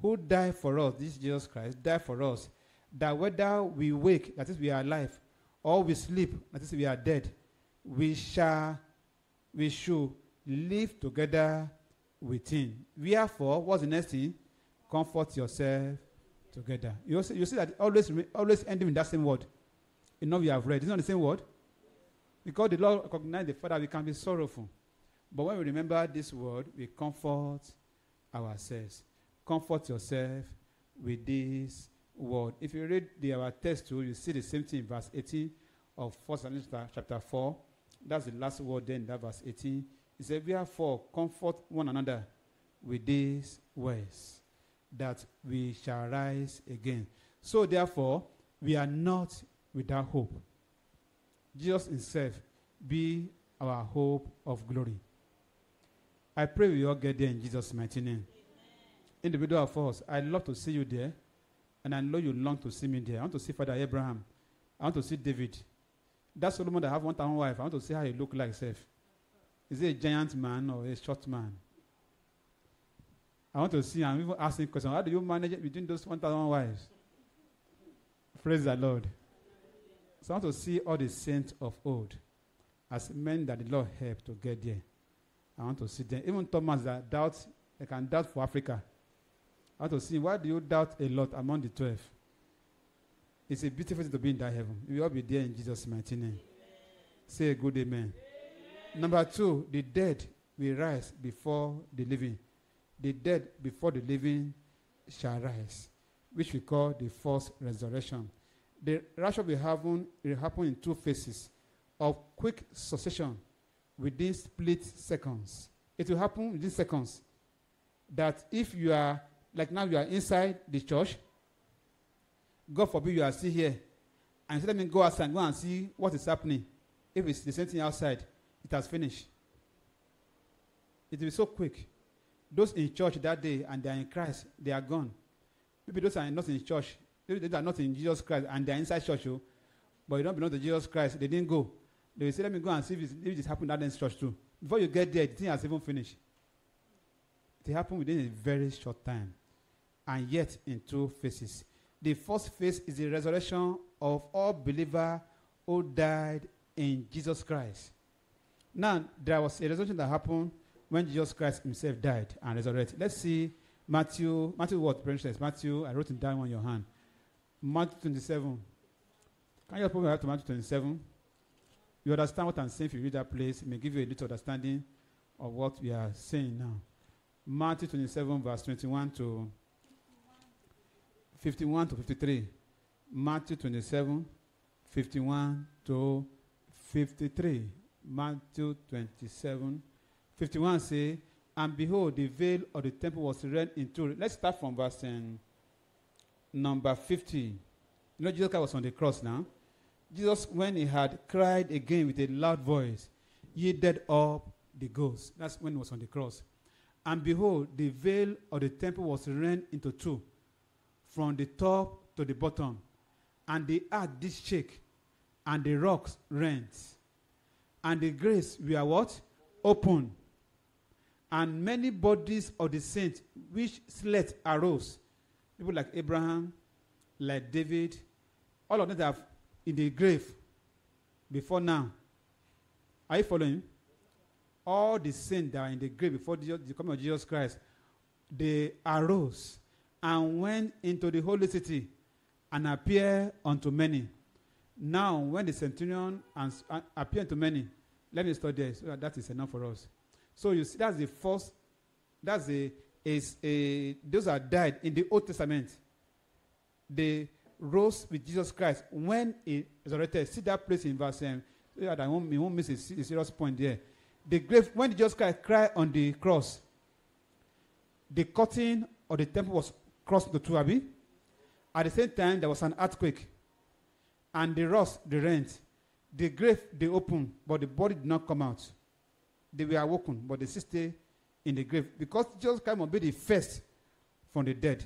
Who died for us, this Jesus Christ, died for us, that whether we wake, that is, we are alive, or we sleep, that is, we are dead, we shall, we should live together with Him. Therefore, what's the next thing? Comfort yourself together. You see, you see that always, always ending in that same word. You know, we have read. It's not the same word. Because the Lord recognizes the Father, we can be sorrowful. But when we remember this word, we comfort ourselves. Comfort yourself with this word. If you read the, our text too, you see the same thing in verse 18 of 1 Samuel chapter 4. That's the last word then, that verse 18. It says, Therefore, comfort one another with these words, that we shall rise again. So, therefore, we are not without hope. Jesus Himself be our hope of glory. I pray we all get there in Jesus' mighty name. In the middle of us, I love to see you there, and I know you long to see me there. I want to see Father Abraham. I want to see David. That Solomon that have one thousand wife. I want to see how he look like self. Is he a giant man or a short man? I want to see, I'm even asking questions. How do you manage between those 1,000 wives? Praise the Lord. So I want to see all the saints of old as men that the Lord helped to get there. I want to see them. Even Thomas that doubts, I can doubt for Africa. I want to see why do you doubt a lot among the 12? It's a beautiful thing to be in that heaven. We will all be there in Jesus' mighty name. Amen. Say a good amen. amen. Number two, the dead will rise before the living. The dead before the living shall rise, which we call the first resurrection. The rapture will happen, will happen in two phases of quick succession within split seconds. It will happen within seconds. That if you are, like now, you are inside the church, God forbid you are still here, and let me go outside and go and see what is happening. If it's the same thing outside, it has finished. It will be so quick. Those in church that day and they are in Christ, they are gone. Maybe those are not in church, those are not in Jesus Christ and they are inside church, oh, but you don't belong to Jesus Christ, they didn't go. They will say, let me go and see if, if this happened at that church too. Before you get there, the thing has even finished. It happened within a very short time, and yet in two phases. The first phase is the resurrection of all believers who died in Jesus Christ. Now, there was a resurrection that happened when Jesus Christ himself died and resurrected. Let's see Matthew, Matthew what? Matthew, I wrote it down on your hand. Matthew 27. Can you open up to Matthew 27? You understand what I'm saying if you read that place. It may give you a little understanding of what we are saying now. Matthew 27, verse 21 to 51 to 53. Matthew 27, 51 to 53. Matthew 27, 51 say, And behold, the veil of the temple was rent in two. Let's start from verse um, number 50. You know, Jesus Christ was on the cross now. Jesus, when he had cried again with a loud voice, yielded up the ghost. That's when he was on the cross. And behold, the veil of the temple was rent into two, from the top to the bottom. And the earth did shake, and the rocks rent. And the graves were what? Open. And many bodies of the saints which slept arose. People like Abraham, like David, all of them have in the grave before now. Are you following? All the saints that are in the grave before the, the coming of Jesus Christ, they arose and went into the holy city and appeared unto many. Now, when the centurion and, uh, appeared to many, let me stop there. That, that is enough for us. So you see, that's the first. That's a is a those are died in the Old Testament. They rose with Jesus Christ when he resurrected. See that place in verse um, so that I won't, won't miss a, a, serious point there. The grave, when Jesus Christ cried on the cross, the curtain of the temple was crossed to two, Abi. At the same time, there was an earthquake. And the rocks, the rent. The grave, they opened, but the body did not come out. They were awoken, but they still stay in the grave. Because Jesus Christ must be the first from the dead.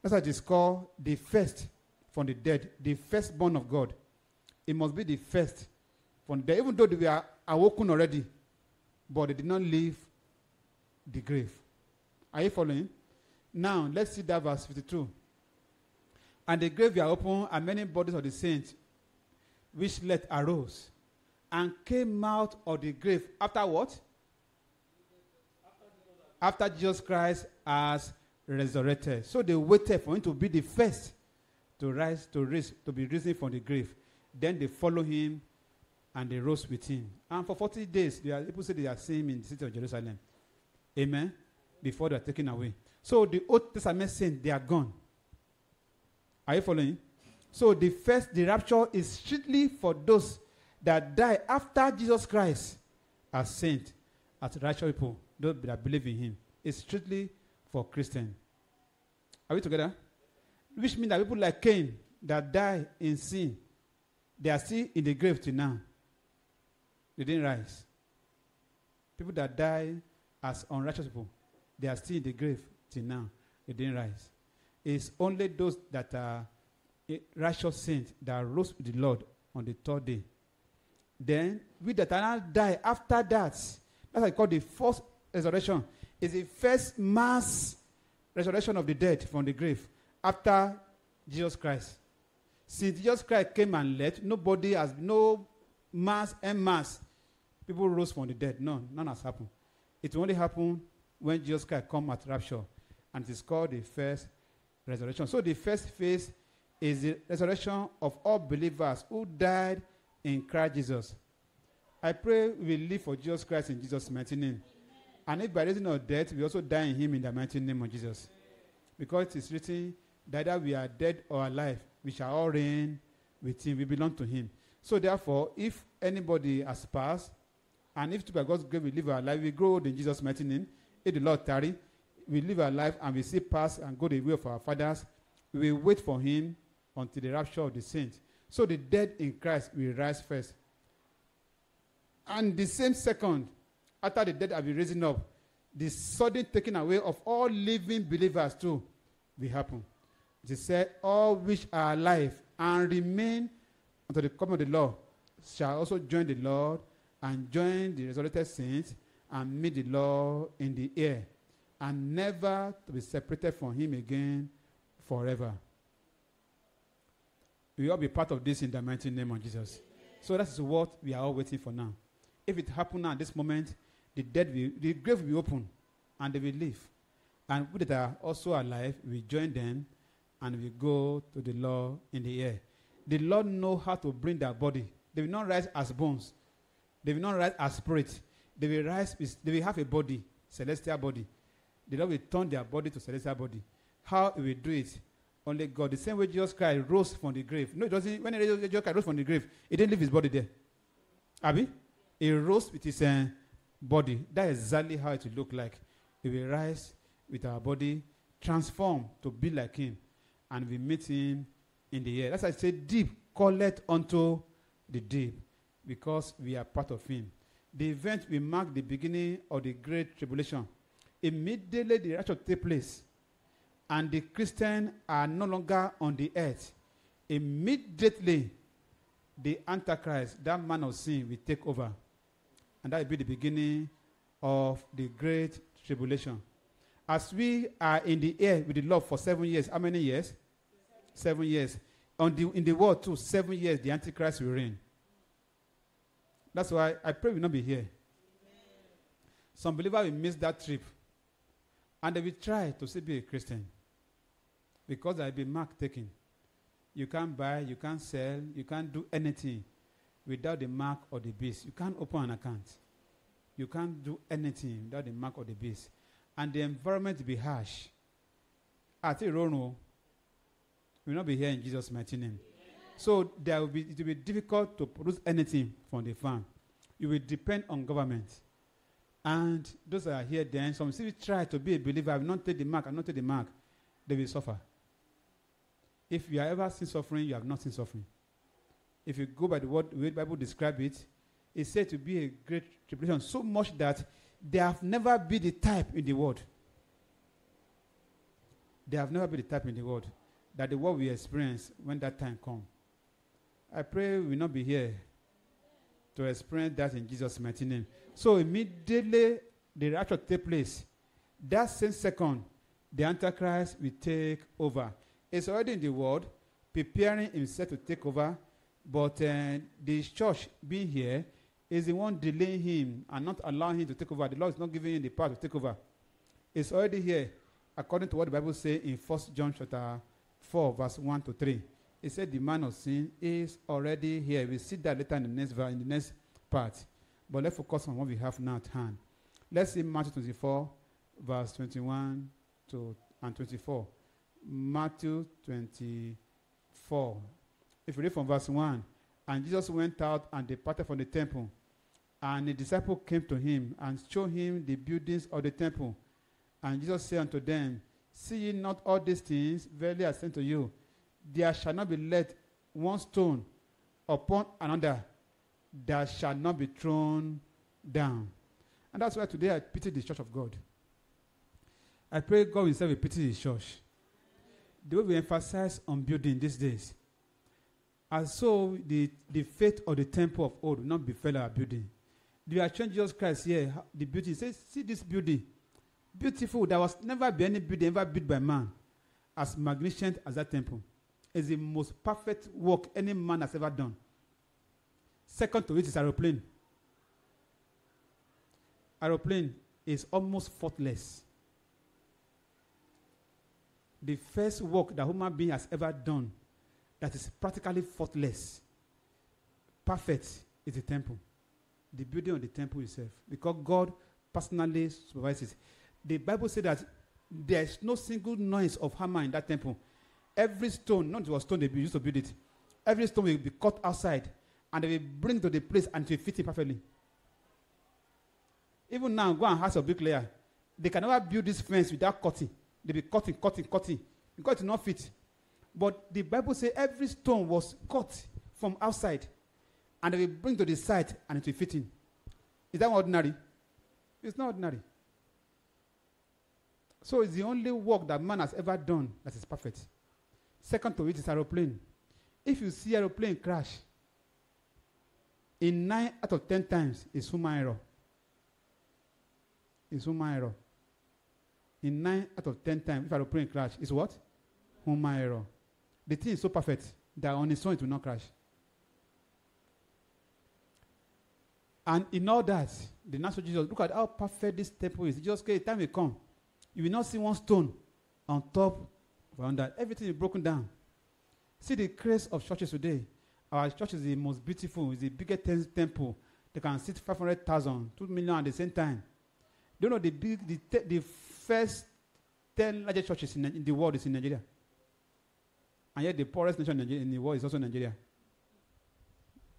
That's why it is called the first from the dead, the firstborn of God. It must be the first from the dead, even though they were awoken already, but they did not leave the grave. Are you following? Now, let's see that verse 52. And the grave were open, and many bodies of the saints which let arose and came out of the grave after what? After Jesus Christ has resurrected. So they waited for him to be the first to rise, to raise, to be risen from the grave. Then they follow him and they rose with him. And for 40 days, they are, people say they are seeing him in the city of Jerusalem. Amen. Before they are taken away. So the Old Testament saints, they are gone. Are you following? So the first, the rapture is strictly for those that die after Jesus Christ as saint, as righteous people, those that believe in him. It's strictly for Christians. Are we together? Which means that people like Cain that die in sin, they are still in the grave till now. They didn't rise. People that die as unrighteous people, they are still in the grave till now. They didn't rise. It's only those that are eh, righteous saints that rose with the Lord on the third day. Then we that are now die after that. That's what I call the first resurrection. Is the first mass resurrection of the dead from the grave after Jesus Christ. Since Jesus Christ came and left, nobody has no mass and mass. People rose from the dead. No, none has happened. It only happened when Jesus Christ come at rapture, and it is called the first resurrection. So the first phase is the resurrection of all believers who died in Christ Jesus. I pray we live for Jesus Christ in Jesus' mighty name. And if by reason of death, we also die in Him in the mighty name of Jesus. Because it is written that either we are dead or alive, we shall all reign with Him. We belong to Him. So therefore, if anybody has passed, and if by God's grace we live our life, we grow old in Jesus' mighty name. If the Lord tarry, we live our life and we see pass and go the way of our fathers. We wait for Him until the rapture of the saints. So the dead in Christ will rise first. And the same second, after the dead have been risen up, the sudden taking away of all living believers too will happen. They said, All which are alive and remain until the coming of the Lord shall also join the Lord and join the resurrected saints and meet the Lord in the air, and never to be separated from him again forever. We all be part of this in the mighty name of Jesus. So that is what we are all waiting for now. If it happen now at this moment, the dead will, the grave will be open and they will live. And we that are also alive, we join them and we go to the Lord in the air. The Lord know how to bring their body. They will not rise as bones. They will not rise as spirit. They will rise, with, they will have a body, celestial body. The Lord will turn their body to celestial body. How he will do it? Only God. The same way Jesus Christ rose from the grave. No, it doesn't. When Jesus Christ rose from the grave, he didn't leave his body there. Abi? He rose with his uh, body. That is exactly how it will look like. We will rise with our body, transform to be like him, and we meet him in the air. That's why I say, deep, call it unto the deep, because we are part of him. The event will mark the beginning of the great tribulation. Immediately the rapture take place, and the Christians are no longer on the earth. Immediately, the Antichrist, that man of sin, will take over. And that will be the beginning of the great tribulation. As we are in the air with the Lord for seven years, how many years? Seven years. On the, in the world, too, seven years, the Antichrist will reign. That's why I pray we not be here. Some believers will miss that trip. And they will try to still be a Christian. Because there will be mark taken. You can't buy, you can't sell, you can't do anything without the mark or the beast. You can't open an account. You can't do anything without the mark or the beast. And the environment will be harsh. I think Rono will not be here in Jesus' mighty name. So there will be, it will be difficult to produce anything from the farm. You will depend on government. And those that are here then, some still try to be a believer, I will not take the mark, and not take the mark, they will suffer. If you have ever seen suffering, you have not seen suffering. If you go by the word, way the Bible describe it, it's said to be a great tribulation, so much that there have never been the type in the world. There have never been the type in the world that the world will experience when that time comes. I pray we will not be here to experience that in Jesus' mighty name. So immediately the rapture take place. That same second, the Antichrist will take over. It's already in the world, preparing himself to take over, but uh, the church being here is the one delaying him and not allowing him to take over. The Lord is not giving him the power to take over. It's already here, according to what the Bible says in 1 John chapter 4, verse 1 to 3. It said the man of sin is already here. We'll see that later in the next in the next part. But let's focus on what we have now at hand. Let's see Matthew 24, verse 21 to and 24. Matthew 24. If you read from verse 1, and Jesus went out and departed from the temple, and the disciple came to him and showed him the buildings of the temple. And Jesus said unto them, See ye not all these things? Verily I say to you, there shall not be left one stone upon another that shall not be thrown down. And that's why today I pity the church of God. I pray God will pity the church. The way we emphasize on building these days. And so the, the faith of the temple of old will not befell our building. The are Jesus Christ here, the building says, see this building. Beautiful. There was never be any building ever built by man as magnificent as that temple. It's the most perfect work any man has ever done. Second to it is aeroplane. Aeroplane is almost faultless. The first work that human being has ever done that is practically faultless, perfect, is the temple. The building of the temple itself. Because God personally supervises. The Bible says that there's no single noise of hammer in that temple. Every stone, not just a stone they used to build it, every stone will be cut outside and they will bring to the place and it will fit it perfectly. Even now, go and ask a bricklayer. They can never build this fence without cutting. They'll be cutting, cutting, cutting. Because it not fit. But the Bible says every stone was cut from outside and they will bring to the site and it will fit in. Is that ordinary? It's not ordinary. So it's the only work that man has ever done that is perfect. Second to it is aeroplane. If you see aeroplane crash, in nine out of ten times, it's human error. It's human error. In nine out of ten times, if aeroplane crash, it's what? Human error. The thing is so perfect that on its own it will not crash. And in all that, the natural Jesus, look at how perfect this temple is. Just okay, time will come. You will not see one stone on top of another. Everything is broken down. See the grace of churches today. Our church is the most beautiful, it's the biggest temple. They can sit 500,000, 2 million at the same time. Do you know the, big, the, te- the first 10 largest churches in, in the world is in Nigeria? And yet the poorest nation in, the world is also Nigeria.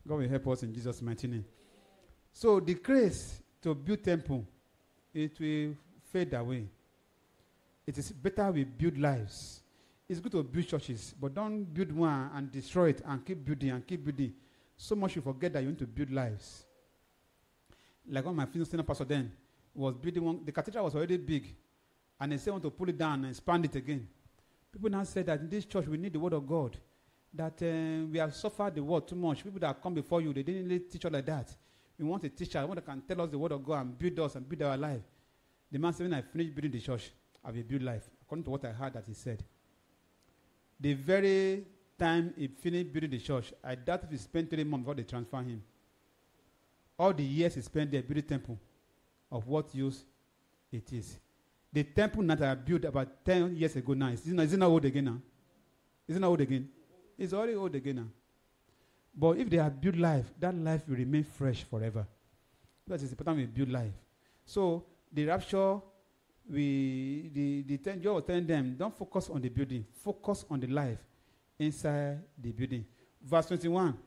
God will help us in Jesus' mighty name. So the grace to build temple, it will fade away. It is better we build lives. It's good to build churches, but don't build one and destroy it and keep building and keep building. So much you forget that you need to build lives. Like one of my senior pastor then was building one. The cathedral was already big, and they said want to pull it down and expand it again. People now said that in this church we need the word of God. That uh, we have suffered the word too much. People that come before you, they didn't really teach us like that. We want a teacher, one that can tell us the word of God and build us and build our life. The man said, when I finish building the church, I will build life. According to what I heard that he said. The very time he finished building the church, I doubt if he spent three months before they transfer him. All the years he spent there building temple, of what use it is. The temple that I built about 10 years ago now, is it not, is it not old again now? Is it not old again? It's already old again now. But if they have built life, that life will remain fresh forever. That is important we build life. So the rapture, we the the ten, John was telling them, don't focus on the building, focus on the life inside the building. Verse 21.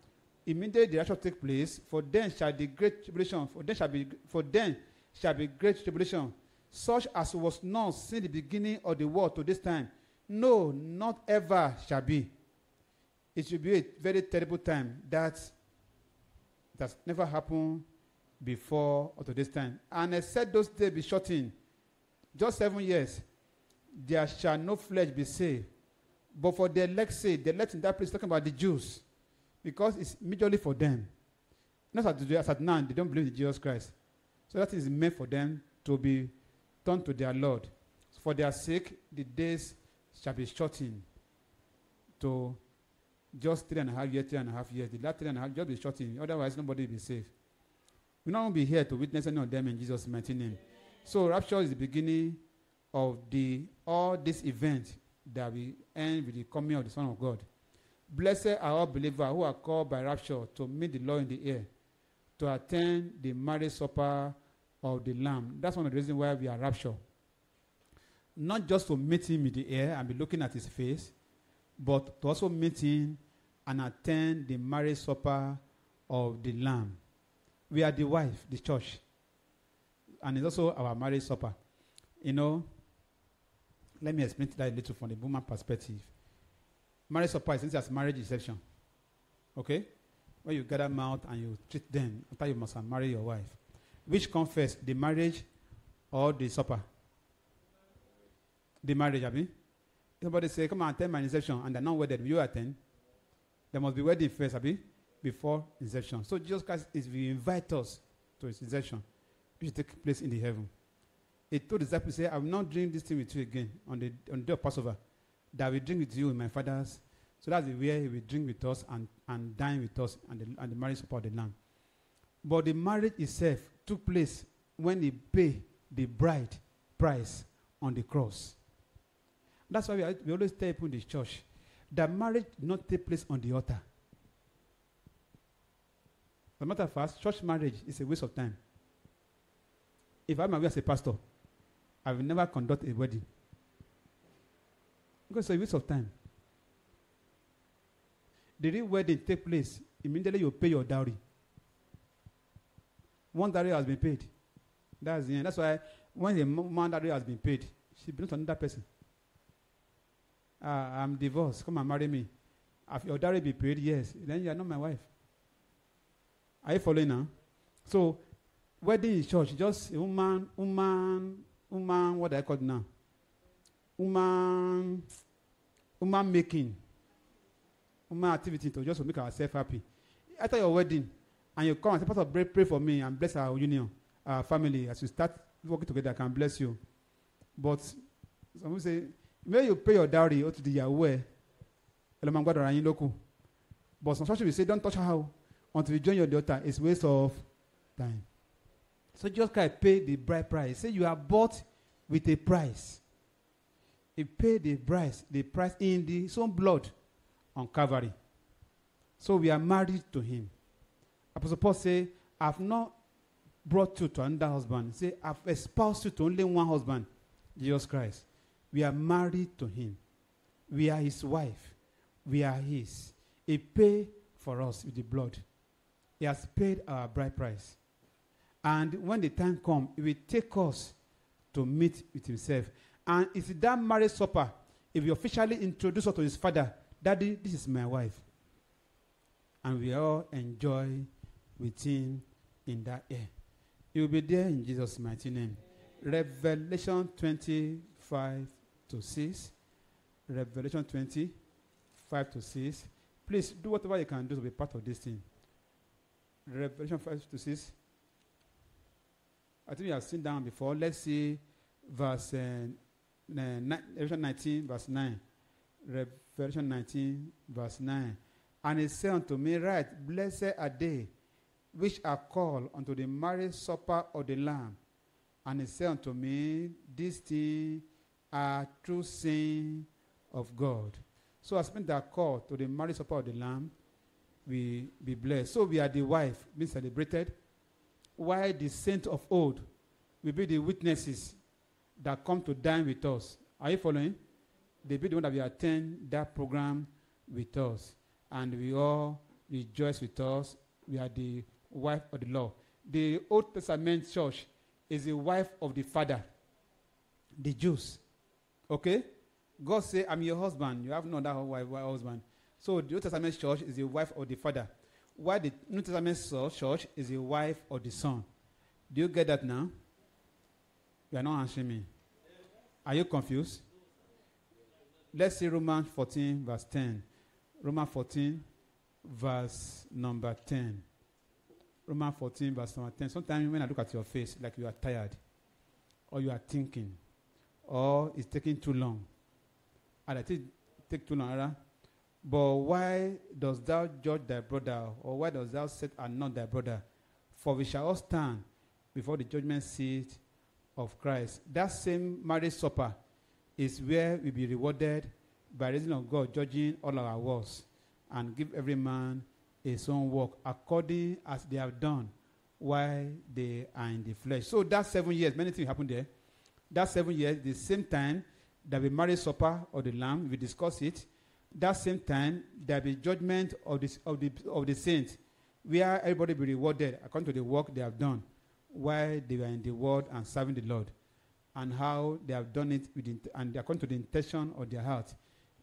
Immediately the rapture take place, for then shall the great tribulation, for then shall be for then shall be great tribulation, such as was not since the beginning of the world to this time. No, not ever shall be it will be a very terrible time that has never happened before or to this time. And said those days be shortened, just seven years, there shall no flesh be saved. But for the elect say, the elect in that place talking about the Jews, because it's majorly for them. Not as at now, they don't believe in Jesus Christ. So that is meant for them to be turned to their Lord. For their sake, the days shall be shortened to just three and a half years, three and a half years. The last three and a half just be shorting. Otherwise, nobody will be safe. We not be here to witness any of them in Jesus' mighty name. So rapture is the beginning of the all this event that we end with the coming of the Son of God. Blessed are all believers who are called by rapture to meet the Lord in the air, to attend the marriage supper of the Lamb. That's one of the reasons why we are rapture. Not just to meet him in the air and be looking at his face, but to also meet him and attend the marriage supper of the Lamb. We are the wife, the church. And it's also our marriage supper. You know, let me explain that a little from the woman perspective. Marriage supper is as marriage reception. Okay? Where you gather out and you treat them after you must marry your wife. Which comes first, the marriage or the supper? The marriage, I mean. Somebody say, come and attend my reception, and they're not wedded. Will you attend? There must be wedding first, abi, before inception. So Jesus Christ is we invite us to his inception, which will take place in the heaven. He told the disciples, say, I will not drink this thing with you again on the on the day of Passover. That I will drink with you in my father's. So that's the way he will drink with us and, and dine with us and the, and the marriage supper of the Lamb. But the marriage itself took place when he paid the bride price on the cross. That's why we, we always tell people in the church that marriage did not take place on the altar. As a matter of fact, church marriage is a waste of time. If I'm aware as a pastor, I will never conduct a wedding. Because it's a waste of time. The real wedding take place immediately you pay your dowry. One dowry has been paid. That's the end. That's why when mo- man dowry has been paid, she belongs to another person. Uh, I'm divorced. Come and marry me. If your dowry be paid, yes, then you are not my wife. Are you following now? So, wedding in church, just a woman, woman, woman, what do I call it now? Woman, woman making, woman activity to just make ourselves happy. After your wedding, and you come and say, Pastor, pray, pray for me and bless our union, our family, as we start working together, I can bless you. But some people say, when you pay your dowry, or to the Yahweh, but some churches will say don't touch her until you join your daughter. It's waste of time. So Jesus Christ pay the bride price. Say you are bought with a price. He paid the price the price in the own blood on Calvary. So we are married to him Apostle Paul say I have not brought you to another husband say I have espoused you to only one husband Jesus Christ we are married to him we are his wife we are his. He paid for us with the blood. He has paid our bride price. And when the time comes, he will take us to meet with himself. And it's that marriage supper, if you officially introduce us to his father, Daddy, this is my wife. And we all enjoy with him in that air. He will be there in Jesus' mighty name. Revelation 25 to 6. Revelation 20. 5 to 6. Please do whatever you can do to be part of this thing. Revelation 5 to 6. I think we have seen down before. Let's see verse uh, ni- ni- Revelation 19, verse 9. Revelation 19, verse 9. And he said unto me, Right, blessed are they which are called unto the marriage supper of the Lamb. And he said unto me, These things are true saying of God. So as men that called to the marriage supper of the Lamb, we be blessed. So we are the wife being celebrated, while the saints of old will be the witnesses that come to dine with us. Are you following? They be the one that will attend that program with us. And we all rejoice with us. We are the wife of the law. The Old Testament church is the wife of the father, the Jews. Okay? God say, I'm your husband. You have no other wife, husband. So the Old Testament church is the wife of the father. While the New Testament church is the wife of the son. Do you get that now? You are not answering me. Are you confused? Let's see Romans 14, verse 10. Romans 14, verse number 10. Romans 14, verse number 10. Sometimes when I look at your face, like you are tired, or you are thinking, or it's taking too long. And I think take too long, rather. But why does thou judge thy brother, or why does thou set and not thy brother? For we shall all stand before the judgment seat of Christ. That same marriage supper is where we be rewarded by reason of God judging all our works and give every man his own work according as they have done while they are in the flesh. So that seven years, many things happen there. That seven years, the same time there be marriage supper of the lamb, we discuss it. That same time there be judgment of the, of the of the saints, where everybody be rewarded according to the work they have done while they were in the world and serving the Lord, and how they have done it with and according to the intention of their heart,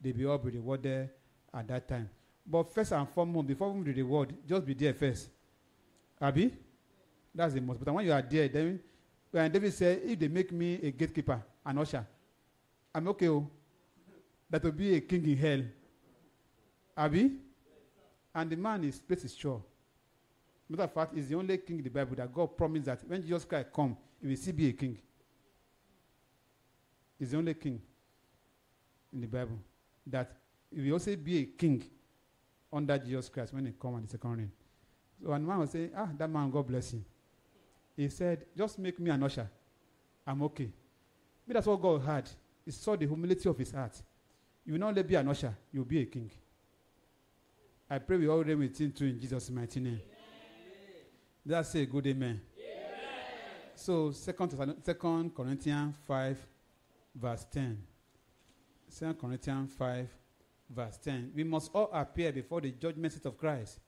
they will all be rewarded at that time. But first and foremost, before we read the word, just be there first. Abi? That's the most. But when you are there, then when David said, if they make me a gatekeeper, an usher, I'm okay. Oh. That will be a king in hell. Abi? And the man is place is sure. Matter of fact, is the only king in the Bible that God promised that when Jesus Christ come, he will still be a king. is the only king in the Bible that he will also be a king under Jesus Christ when he come on the second reign. So one man was saying, ah, that man, God bless him. He said, just make me an usher. I'm okay. Maybe that's what God had. He saw the humility of his heart. You will not only be an usher, you'll be a king. I pray we all reign with him too in Jesus' mighty name. Let's a good amen. So second, second Corinthians 5, verse 10. Second Corinthians 5, verse 10. We must all appear before the judgment seat of Christ,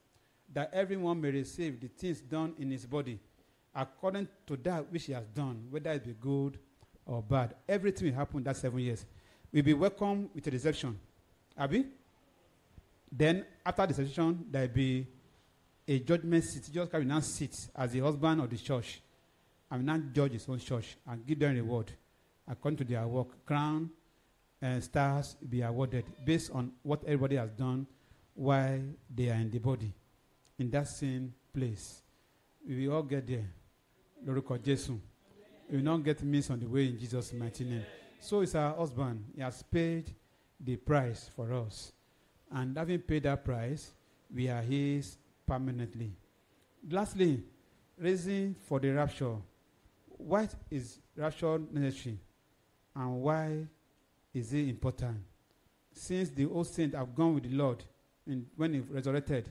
that everyone may receive the things done in his body, according to that which he has done, whether it be good or bad. Everything will happen that seven years. We'll be welcomed with a reception. Abi? Then, after the reception, there will be a judgment seat. Jesus Christ now sit as the husband of the church and will now judge his own church and give them reward according to their work. Crown and stars be awarded based on what everybody has done while they are in the body. In that same place. We will all get there. Lórúkọ Jésù. We will not get missed on the way in Jesus' mighty name. So is our husband. He has paid the price for us. And having paid that price, we are his permanently. Lastly, reason for the rapture. Why is rapture necessary? And why is it important? Since the old saints have gone with the Lord in, when he resurrected,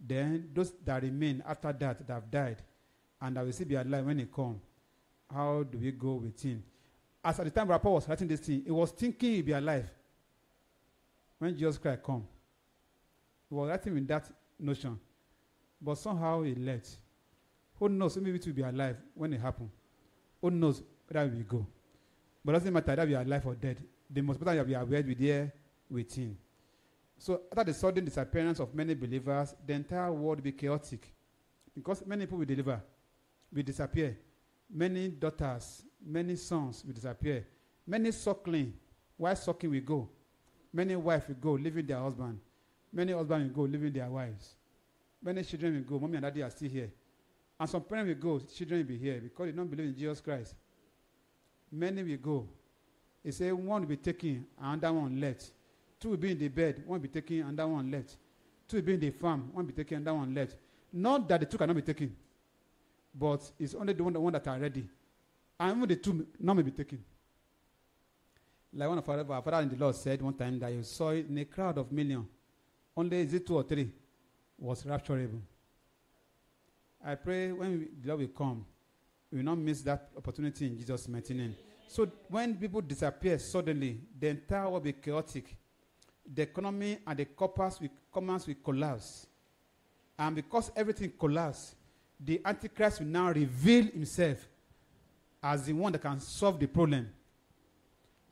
then those that remain after that, that have died, and that will still be alive when he come, how do we go with him? As at the time Paul was writing this thing, he was thinking he'd be alive when Jesus Christ come. He was writing with that notion. But somehow he left. Who knows? Maybe it will be alive when it happen. Who knows whether we go? But it doesn't matter that we are alive or dead. The most important we are where we there with him. So after the sudden disappearance of many believers, the entire world will be chaotic. Because many people will deliver, will disappear. Many daughters, many sons will disappear. Many suckling, while sucking will go. Many wives will go, leaving their husband. Many husbands will go, leaving their wives. Many children will go. Mommy and daddy are still here. And some parents will go, children will be here because they don't believe in Jesus Christ. Many will go. He said one will be taken, another one left. Two will be in the bed, one will be taken, another one left. Two will be in the farm, one will be taken, another one left. Not that the two cannot be taken, but it's only the one, the one that are ready. And even the two not may be taken. Like one of our, our father in the Lord said one time that you saw in a crowd of million, only is it two or three was rapturable. I pray when the Lord will come, we will not miss that opportunity in Jesus' mighty name. So when people disappear suddenly, the entire world will be chaotic. The economy and the corpus will, commerce will collapse. And because everything collapsed, the Antichrist will now reveal himself as the one that can solve the problem.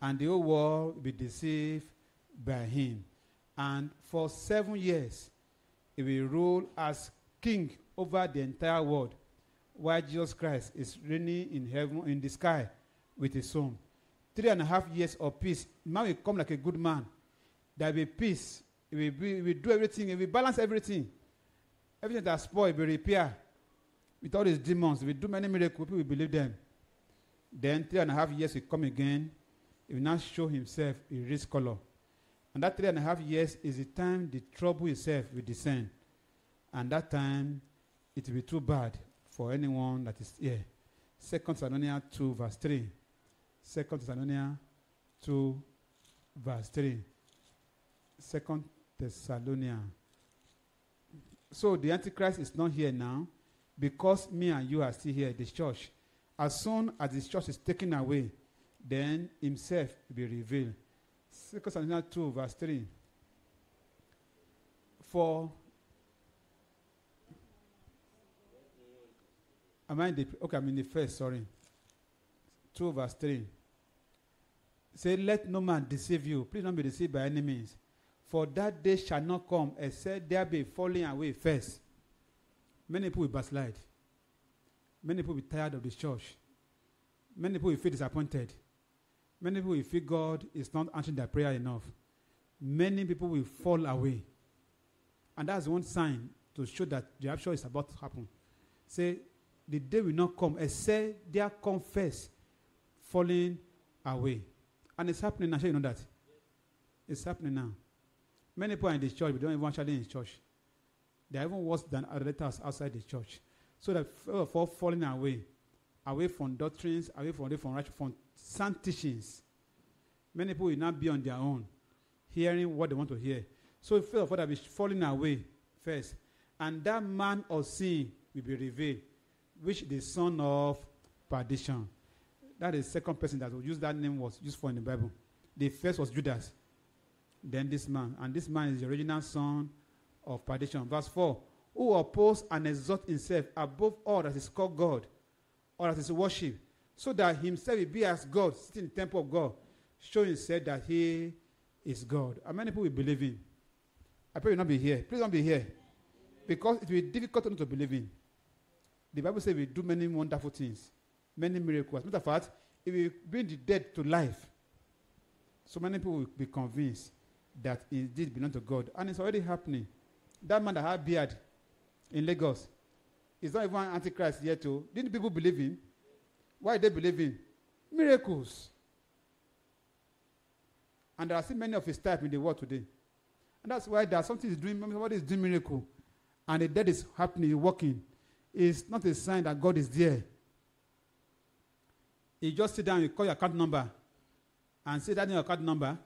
And the whole world will be deceived by him. And for seven years, he will rule as king over the entire world, while Jesus Christ is reigning in heaven, in the sky, with his son. Three and a half years of peace. Man will come like a good man. There will be peace. He will, be, he will do everything. He will balance everything. Everything that's spoiled will repair. With all these demons, we'll do many miracles. People will believe them. Then three and a half years will come again. He will now show himself in rich color. And that three and a half years is the time the trouble itself will descend. And that time, it will be too bad for anyone that is here. Second Thessalonians 2, verse 3. Second Thessalonians 2, verse 3. Second Thessalonians. So the Antichrist is not here now because me and you are still here, the church. As soon as the church is taken away, then himself will be revealed. Second Thessalonians 2, verse 3. For Am I in the okay? I'm in the first. Sorry. Two verse three. Say, let no man deceive you. Please don't be deceived by any means. For that day shall not come except there be falling away first. Many people will backslide. Many people will be tired of the church. Many people will feel disappointed. Many people will feel God is not answering their prayer enough. Many people will fall away. And that's one sign to show that the rapture is about to happen. Say, the day will not come except there come first falling away. And it's happening now. Sure, you know that? It's happening now. Many people are in the church, but don't even actually in church. They are even worse than others outside the church. So that for oh, falling away, away from doctrines, away from, from, right, from sound teachings. Many people will not be on their own, hearing what they want to hear. So first of that is falling away first. And that man of sin will be revealed, which is the son of perdition. That is the second person that will use that name was used for in the Bible. The first was Judas. Then this man. And this man is the original son of perdition. Verse 4 Who oppose and exalt himself above all that is called God or that is worship, so that himself will be as God, sitting in the temple of God, showing himself that he is God. How many people will believe in? I pray you not be here. Please don't be here. Because it will be difficult not to believe in. The Bible says we do many wonderful things, many miracles. Matter of fact, it will bring the dead to life. So many people will be convinced that it indeed belongs to God. And it's already happening. That man that had beard in Lagos is not even an antichrist yet. Too. Didn't people believe in? Why did they believe in? Miracles. And there are still many of his type in the world today. And that's why there's something is doing, somebody is doing miracle, and the dead is happening, working. It's not a sign that God is there. You just sit down, you call your account number, and say that in your account number.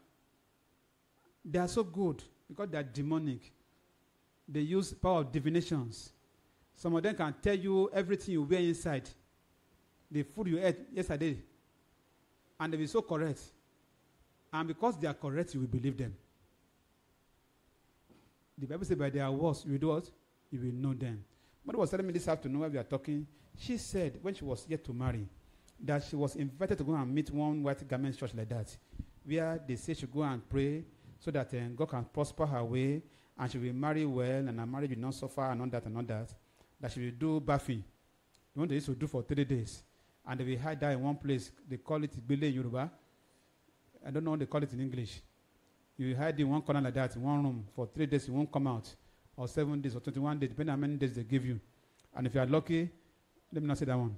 They are so good because they are demonic. They use power of divinations. Some of them can tell you everything you wear inside, the food you ate yesterday, and they will be so correct. And because they are correct, you will believe them. The Bible says, by their words, you do what? You will know them. Mother was telling me this afternoon while we are talking. She said, when she was yet to marry, that she was invited to go and meet one white garment church like that, where they say she go and pray so that uh, God can prosper her way and she will marry well and her marriage will not suffer and all that and all that. That she will do bathing. You want they used to do for three days. And they will hide that in one place. They call it Bile Yoruba. I don't know what they call it in English. You hide in one corner like that, in one room, for three days, you won't come out. Or seven days, or 21 days, depending on how many days they give you. And if you are lucky, let me not say that one.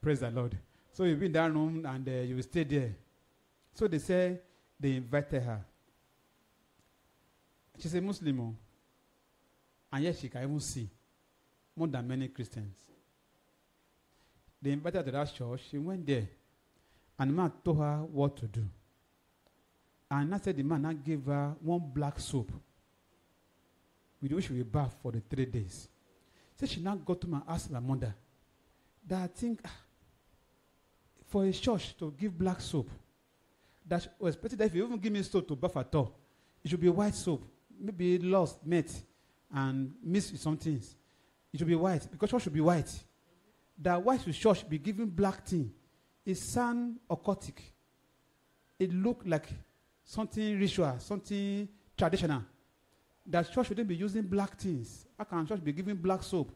Praise the Lord. So you'll be in that room and uh, you will stay there. So they say they invited her. She's a Muslim, and yet she can even see more than many Christians. They invited her to that church. She went there, and the man told her what to do. And I said the man now gave her one black soap with which she will bath for the three days. So she now got to my ask my mother that I think ah, for a church to give black soap, that expected that if you even give me soap to bath at all, it should be white soap, maybe lost, met, and mixed some things. It should be white because church should be white. That white should church be given black thing is sound occultic. It look like something ritual, something traditional. That church shouldn't be using black things. How can church be giving black soap?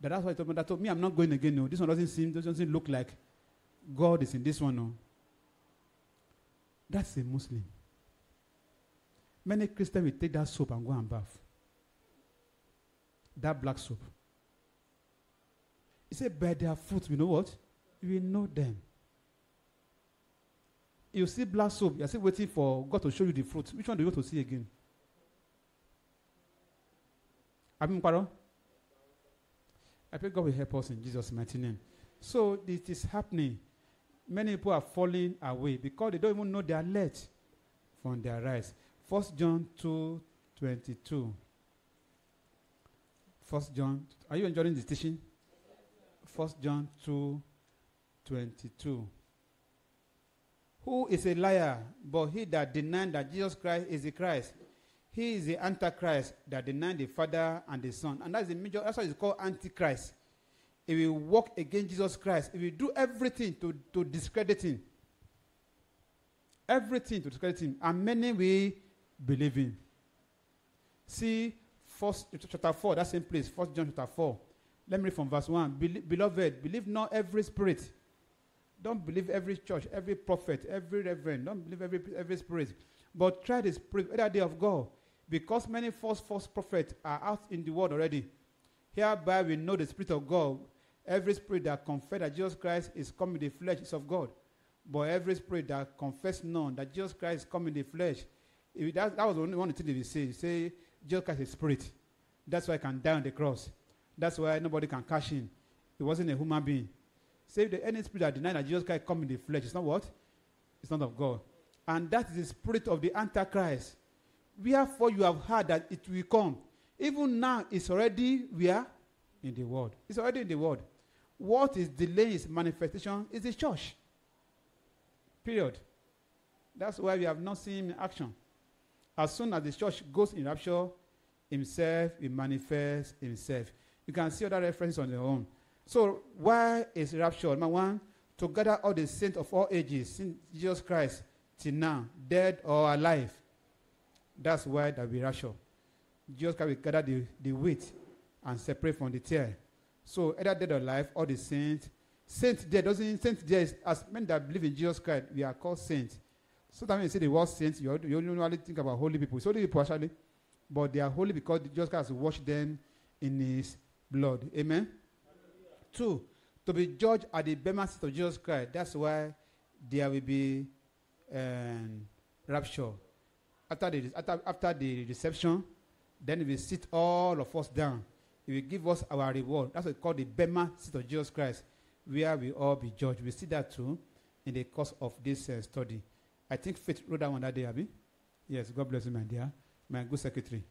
That that's why I told me that told me I'm not going again. No, this one doesn't seem doesn't look like God is in this one. No. That's a Muslim. Many Christians will take that soap and go and bath. That black soap. He said, by their fruit, you know what? Will know them. You see black soap, you're still waiting for God to show you the fruit. Which one do you want to see again? Abim Paro? I pray God will help us in Jesus' mighty name. So it is happening. Many people are falling away because they don't even know they are led from their rise. First John 2 22. First John. Are you enjoying this teaching? First John 2 22. Who is a liar but he that denied that Jesus Christ is the Christ? He is the Antichrist that denied the Father and the Son. And that's the major, that's why it's called Antichrist. He will walk against Jesus Christ. He will do everything to, to discredit him. Everything to discredit him. And many will believe him. See, first chapter 4, that same place, first John chapter 4. Let me read from verse 1. Beloved, believe not every spirit. Don't believe every church, every prophet, every reverend. Don't believe every, every spirit. But try the spirit, whether they of God. Because many false false prophets are out in the world already. Hereby we know the spirit of God. Every spirit that confess that Jesus Christ is coming in the flesh is of God. But every spirit that confess none, that Jesus Christ is come in the flesh, if that, that was the only one thing they will say. Say, Jesus Christ is spirit. That's why he can die on the cross. That's why nobody can cash in. He wasn't a human being. Say, the any spirit that deny that Jesus Christ come in the flesh, it's not what? It's not of God. And that is the spirit of the Antichrist. Wherefore you have heard that it will come. Even now, it's already where? In the world. It's already in the world. What is delaying its manifestation is the church. Period. That's why we have not seen him in action. As soon as the church goes in rapture, himself, he manifests himself. You can see other references on their own. So, why is rapture? Number one, to gather all the saints of all ages, since Jesus Christ till now, dead or alive. That's why there will be rapture. Jesus Christ will gather the, the wheat and separate from the tare. So, either dead or alive, all the saints. Saint there doesn't saint there is as men that believe in Jesus Christ, we are called saints. So that when you say the word saints, you, you only think about holy people. It's holy people actually, but they are holy because Jesus Christ washed them in his blood. Amen. Two, to be judged at the bema seat of Jesus Christ. That's why there will be um, rapture. After the, after, after the reception, then we'll sit all of us down. He will give us our reward. That's what we call the bema seat of Jesus Christ, where we all be judged. We see that too in the course of this uh, study. I think Faith wrote that one that day, Abi. Yes, God bless you, my dear. My good secretary.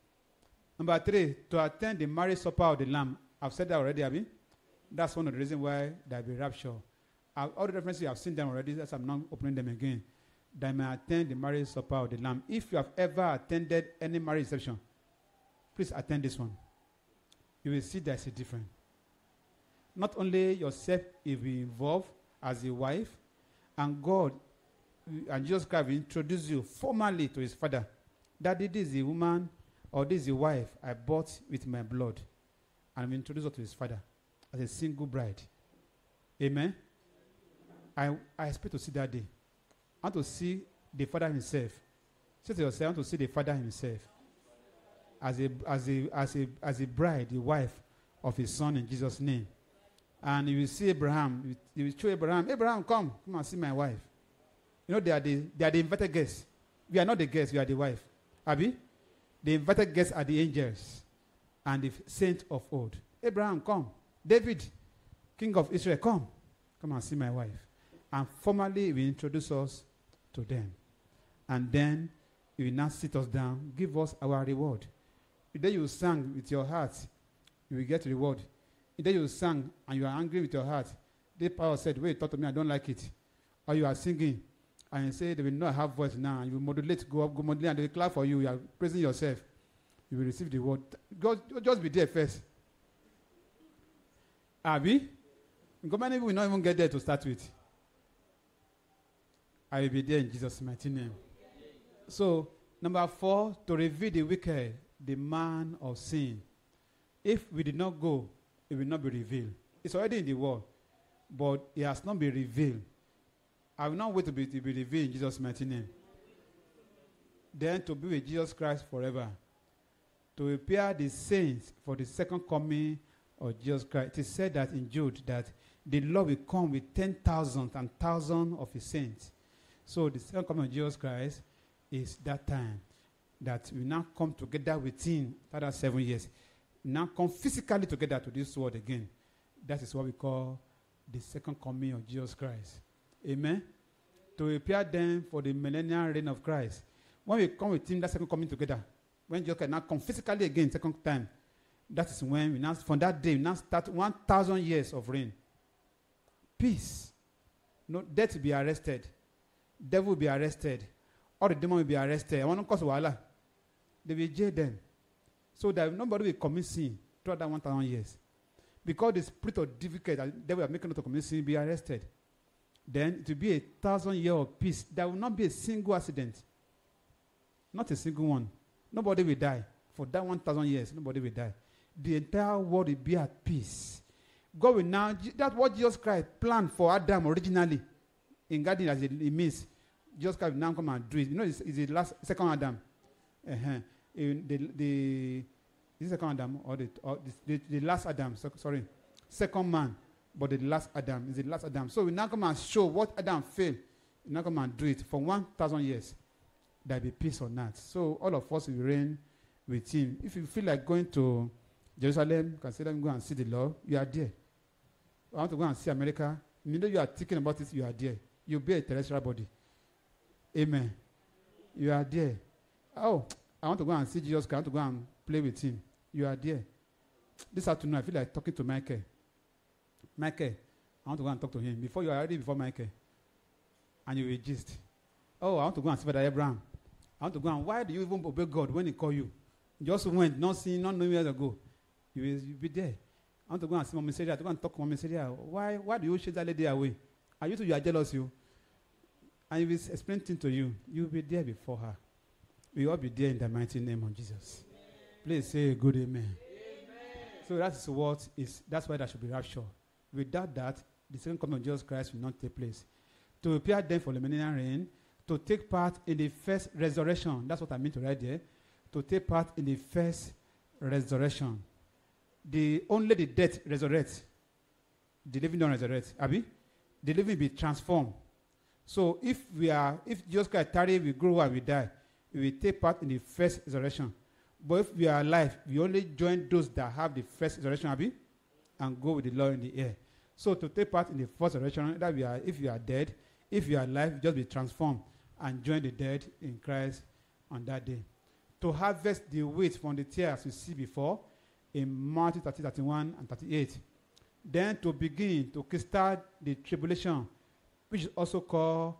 Number three, to attend the marriage supper of the Lamb. I've said that already, Abi. That's one of the reasons why there will be rapture. Uh, all the references, I've seen them already, that's I'm not opening them again. That may attend the marriage supper of the Lamb. If you have ever attended any marriage reception, please attend this one. You will see there's a difference. Not only yourself will be involved as a wife, and God and Jesus Christ will introduce you formally to his father. Daddy, this is the woman or this is the wife I bought with my blood. And will introduce her to his father as a single bride. Amen. I, I expect to see that day. I want to see the father himself. Say to yourself, I want to see the father himself as a, as a, as a, as a bride, the wife of his son in Jesus' name. And you will see Abraham. You will show Abraham, Abraham, come, come and see my wife. You know, they are the, they are the invited guests. We are not the guests, we are the wife. Abi? The invited guests are the angels and the saints of old. Abraham, come. David, king of Israel, come. Come and see my wife. And formally, we introduce us to them. And then he will now sit us down, give us our reward. The day you sang with your heart, you will get reward. The day you sang and you are angry with your heart, the power said, Wait, talk to me, I don't like it. Or you are singing and you say they will not have voice now. You modulate, go up, go modulate, and they clap for you. You are praising yourself. You will receive the word. God, just be there first. Abi? Many people will not even get there to start with. I will be there in Jesus' mighty name. So, number four, to reveal the wicked, the man of sin. If we did not go, it will not be revealed. It's already in the world, but it has not been revealed. I will not wait to be, to be revealed in Jesus' mighty name. Then to be with Jesus Christ forever. To prepare the saints for the second coming of Jesus Christ. It is said that in Jude that the Lord will come with 10,000 and thousand of his saints. So the second coming of Jesus Christ is that time that we now come together within after seven years. Now come physically together to this world again. That is what we call the second coming of Jesus Christ. Amen. To prepare them for the millennial reign of Christ. When we come with him, that second coming together. When Jesus can now come physically again, second time. That is when we now, from that day, we now start 1,000 years of reign. Peace. No, death will be arrested. Devil will be arrested. All the demons will be arrested. I want to cause wahala. They will jail them. So that nobody will commit sin throughout that 1,000 years. Because the spirit of difficult, that devil are making not to commit sin, be arrested then it will be a thousand year of peace. There will not be a single accident. Not a single one. Nobody will die. For that 1,000 years, nobody will die. The entire world will be at peace. God will now, that's what Jesus Christ planned for Adam originally in garden as it, it means. Jesus Christ will now come and do it. You know, it's, it's the last, second Adam. Uh-huh. In the, the, is second Adam or the, or the, the, the last Adam? So, sorry. Second man but the last Adam is the last Adam. So we now come and show what Adam failed He's not come and do it for 1,000 years. There be peace on earth. So all of us will reign with him. If you feel like going to Jerusalem, can say, go and see the Lord. You are there. I want to go and see America. Know you are thinking about it, you are there. You'll be a terrestrial body. Amen. You are there. Oh, I want to go and see Jesus. I want to go and play with him. You are there. This afternoon, I feel like talking to Michael. Michael, I want to go and talk to him. Before you are ready before Michael. And you will. Oh, I want to go and see Father Abraham. I want to go and why do you even obey God when he call you? Just went, not seeing, not knowing where to go. You will be there. I want to go and see Mama Sarah. To go and talk to Mama Sarah. Why, why do you chase that lady away? Are you two, you are jealous, you? And he will explain things to you. You will be there before her. We all be there in the mighty name of Jesus. Please say a good amen. So that is what is, that's why there should be rapture. Without that, the second coming of Jesus Christ will not take place. To prepare them for the millennial reign, to take part in the first resurrection. That's what I mean to write there. To take part in the first resurrection. The only the dead resurrect. The living don't resurrect. Abi? The living be transformed. So if we are, if Jesus Christ tarry, we grow and we die, we take part in the first resurrection. But if we are alive, we only join those that have the first resurrection, and go with the Lord in the air. So to take part in the first resurrection, that we are, if you are dead, if you are alive, just be transformed and join the dead in Christ on that day. To harvest the wheat from the tares we see before in Matthew 30, 31 and 38. Then to begin to kickstart the tribulation, which is also called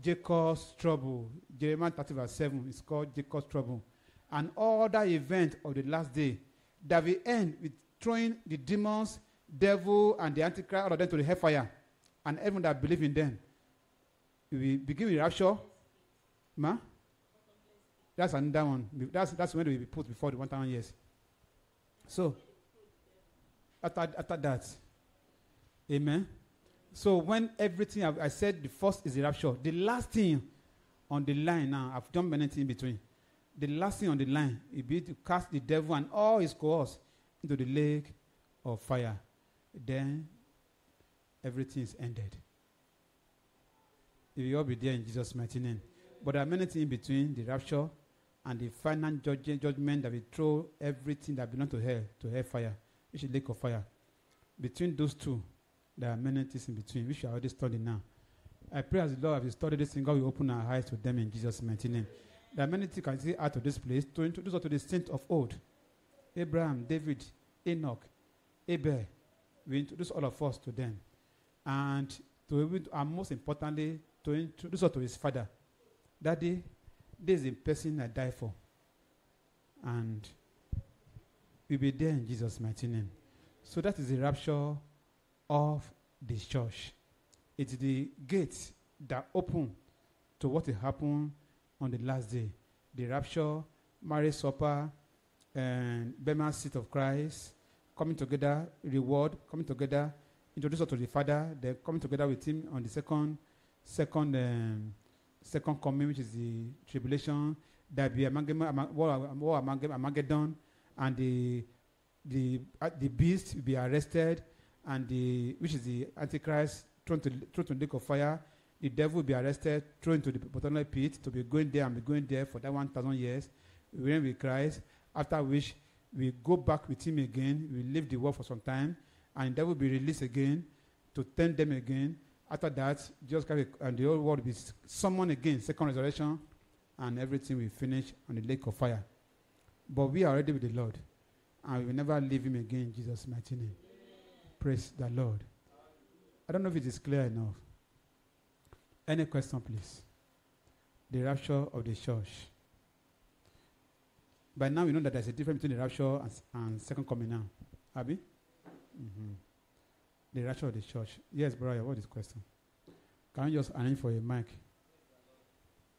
Jacob's trouble. Jeremiah 30, verse 7 is called Jacob's trouble. And all that event of the last day that will end with throwing the demons, devil, and the antichrist, all of them to the hellfire, and everyone that believe in them. We begin with rapture. Ma? That's another one. That's, that's when we be put before the 1,000 years. So, after, after that, amen. So, when everything I, I said, the first is the rapture. The last thing on the line now, I've done many things in between. The last thing on the line will be to cast the devil and all his cohorts into the lake of fire. Then everything is ended. You will all be there in Jesus' mighty name. But there are many things in between the rapture and the final judge, judgment that will throw everything that belongs to hell to hellfire, which is lake of fire. Between those two, there are many things in between, which we already studying now. I pray as the Lord has studied this thing, God will open our eyes to them in Jesus' mighty name. There are many things can see out of this place to introduce us to the saints of old. Abraham, David, Enoch, Abel. We introduce all of us to them. And to and most importantly, to introduce us to his father. Daddy, this is the person I die for. And we'll be there in Jesus' mighty name. So that is the rapture of the church. It's the gate that open to what will happen on the last day. The rapture, marriage supper, and Bema seat of Christ, coming together, reward, coming together, introduce us to the Father, then coming together with him on the second, second, um, second coming, which is the tribulation. There be Armageddon, and the the uh, the beast will be arrested, and the which is the Antichrist thrown to thrown to the lake of fire. The devil will be arrested, thrown into the bottomless pit to be going there and be going there for that one thousand years. We reign with Christ. After which we go back with him again. We leave the world for some time, and the will be released again to tempt them again. After that, just and the whole world will be summoned again, second resurrection, and everything will finish on the lake of fire. But we are already with the Lord, and we will never leave him again in Jesus' mighty name. Praise the Lord. I don't know if it is clear enough. Any question, please? The rapture of the church. By now, we know that there's a difference between the rapture and, and second coming now. Abi? Mm-hmm. The rapture of the church. Yes, brother, what is the question? Can you just arrange for a mic?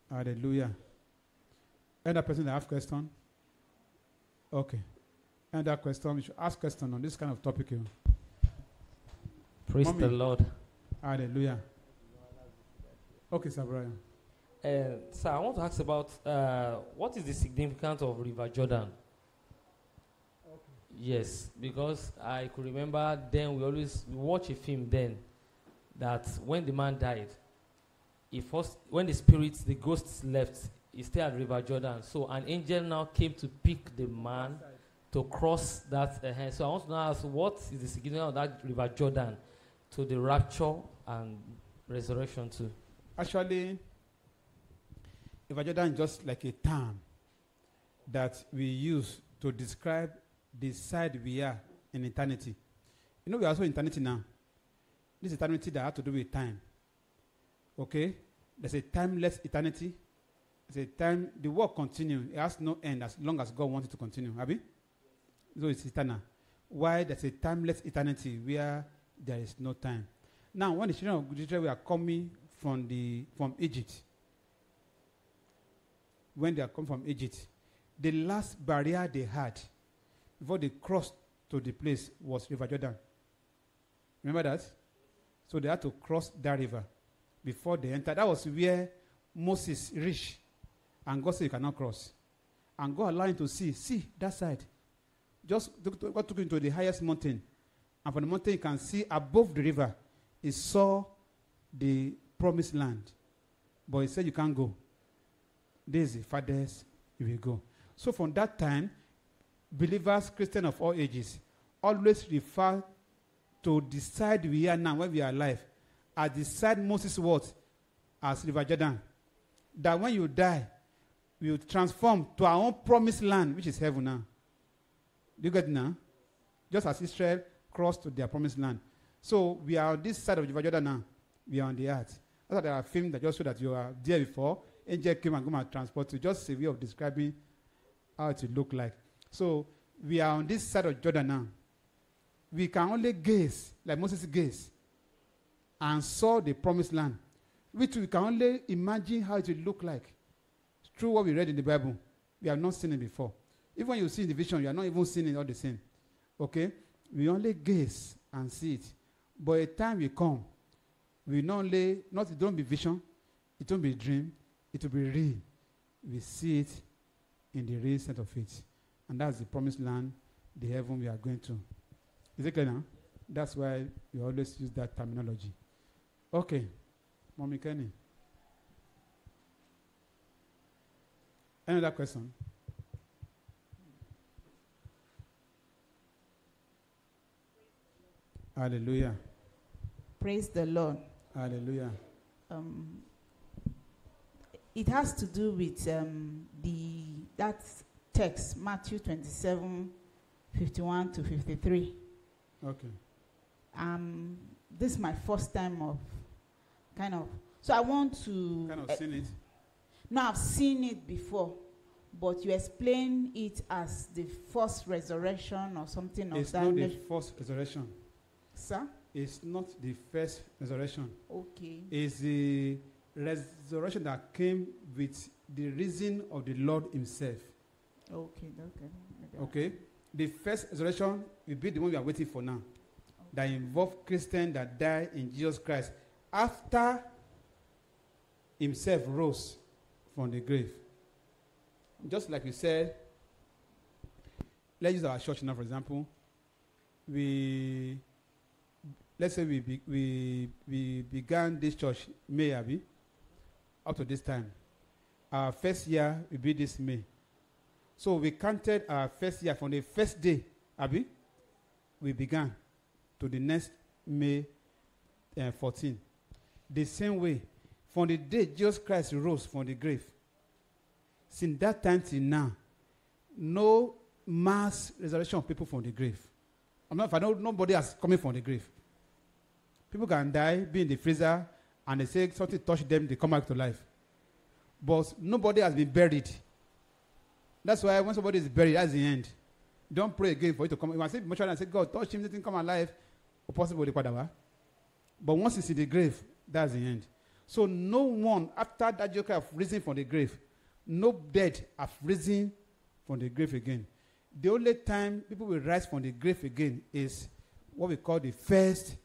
Hallelujah. Any person that have question? Okay. Any other question? You should ask question on this kind of topic. You know. Praise Mommy. the Lord. Hallelujah. Okay, Sir Brian. Uh, sir, I want to ask about uh, what is the significance of River Jordan? Yes, because I could remember then we always we watch a film then that when the man died, he first when the spirits, the ghosts left, he stayed at River Jordan. So an angel now came to pick the man to cross that. Uh, so I want to ask, what is the significance of that River Jordan to the rapture and resurrection too? Actually, Jordan is just like a term that we use to describe the side we are in eternity. You know, we are also in eternity now. This eternity that has to do with time. Okay? There's a timeless eternity. There's a time, the work continues. It has no end as long as God wants it to continue. Abi? So it's eternal. Why there's a timeless eternity where there is no time. Now, when the children of Israel were coming from, the, from Egypt, when they are come from Egypt, the last barrier they had before they crossed to the place was River Jordan. Remember that? So they had to cross that river before they entered. That was where Moses reached. And God said, You cannot cross. And God allowed him to see, see that side. Just God took him to the highest mountain. And from the mountain, you can see above the river, he saw the promised land. But he said, You can't go. This is the farthest you will go. So from that time, believers, Christians of all ages, always refer to the side we are now when we are alive as the side Moses was as River Jordan. That when you die, we will transform to our own promised land, which is heaven now. Do you get now? Just as Israel crossed to their promised land. So we are on this side of Jordan now. We are on the earth. That's why there are films that just show that you are there before. Angel came and come and transport you. Just a way of describing how it look like. So we are on this side of Jordan now. We can only gaze, like Moses gazed, and saw the promised land, which we can only imagine how it will look like through what we read in the Bible. We have not seen it before. Even when you see the vision, you are not even seeing it all the same. Okay? We only gaze and see it. But a time will come, we not only, not it don't be vision, it won't be dream, it will be real. We see it in the real sense of it. And that's the promised land, the heaven we are going to. Is it clear now? That's why we always use that terminology. Okay. Mommy Kenny. Any other question? Hallelujah. Praise the Lord. Hallelujah. Um, it has to do with um, the that text, Matthew 27, 51 to 53. Okay. Um, this is my first time of kind of. So I want to. Kind of eh, seen it. no, I've seen it before, but you explain it as the first resurrection or something of It's that. not the first resurrection. Sir? It's not the first resurrection. Okay. It's the resurrection that came with the reason of the Lord Himself. Okay. Okay. Okay? The first resurrection will be the one we are waiting for now. That involved Christians that died in Jesus Christ after Himself rose from the grave. Just like we said, let's use our church now, for example. We let's say we be, we we began this church May, Abi, up to this time. Our first year will be this May. So we counted our first year from the first day, Abi, we began to the next May uh, 14. The same way, from the day Jesus Christ rose from the grave, since that time till now, no mass resurrection of people from the grave. I'm not, I know nobody has coming from the grave. People can die, be in the freezer, and they say something touched them, they come back to life. But nobody has been buried. That's why when somebody is buried, that's the end. Don't pray again for it to come. You must say, and say, God, touch him, let him come alive. Or possible, But once he's in the grave, that's the end. So no one, after that joker have risen from the grave, no dead have risen from the grave again. The only time people will rise from the grave again is what we call the first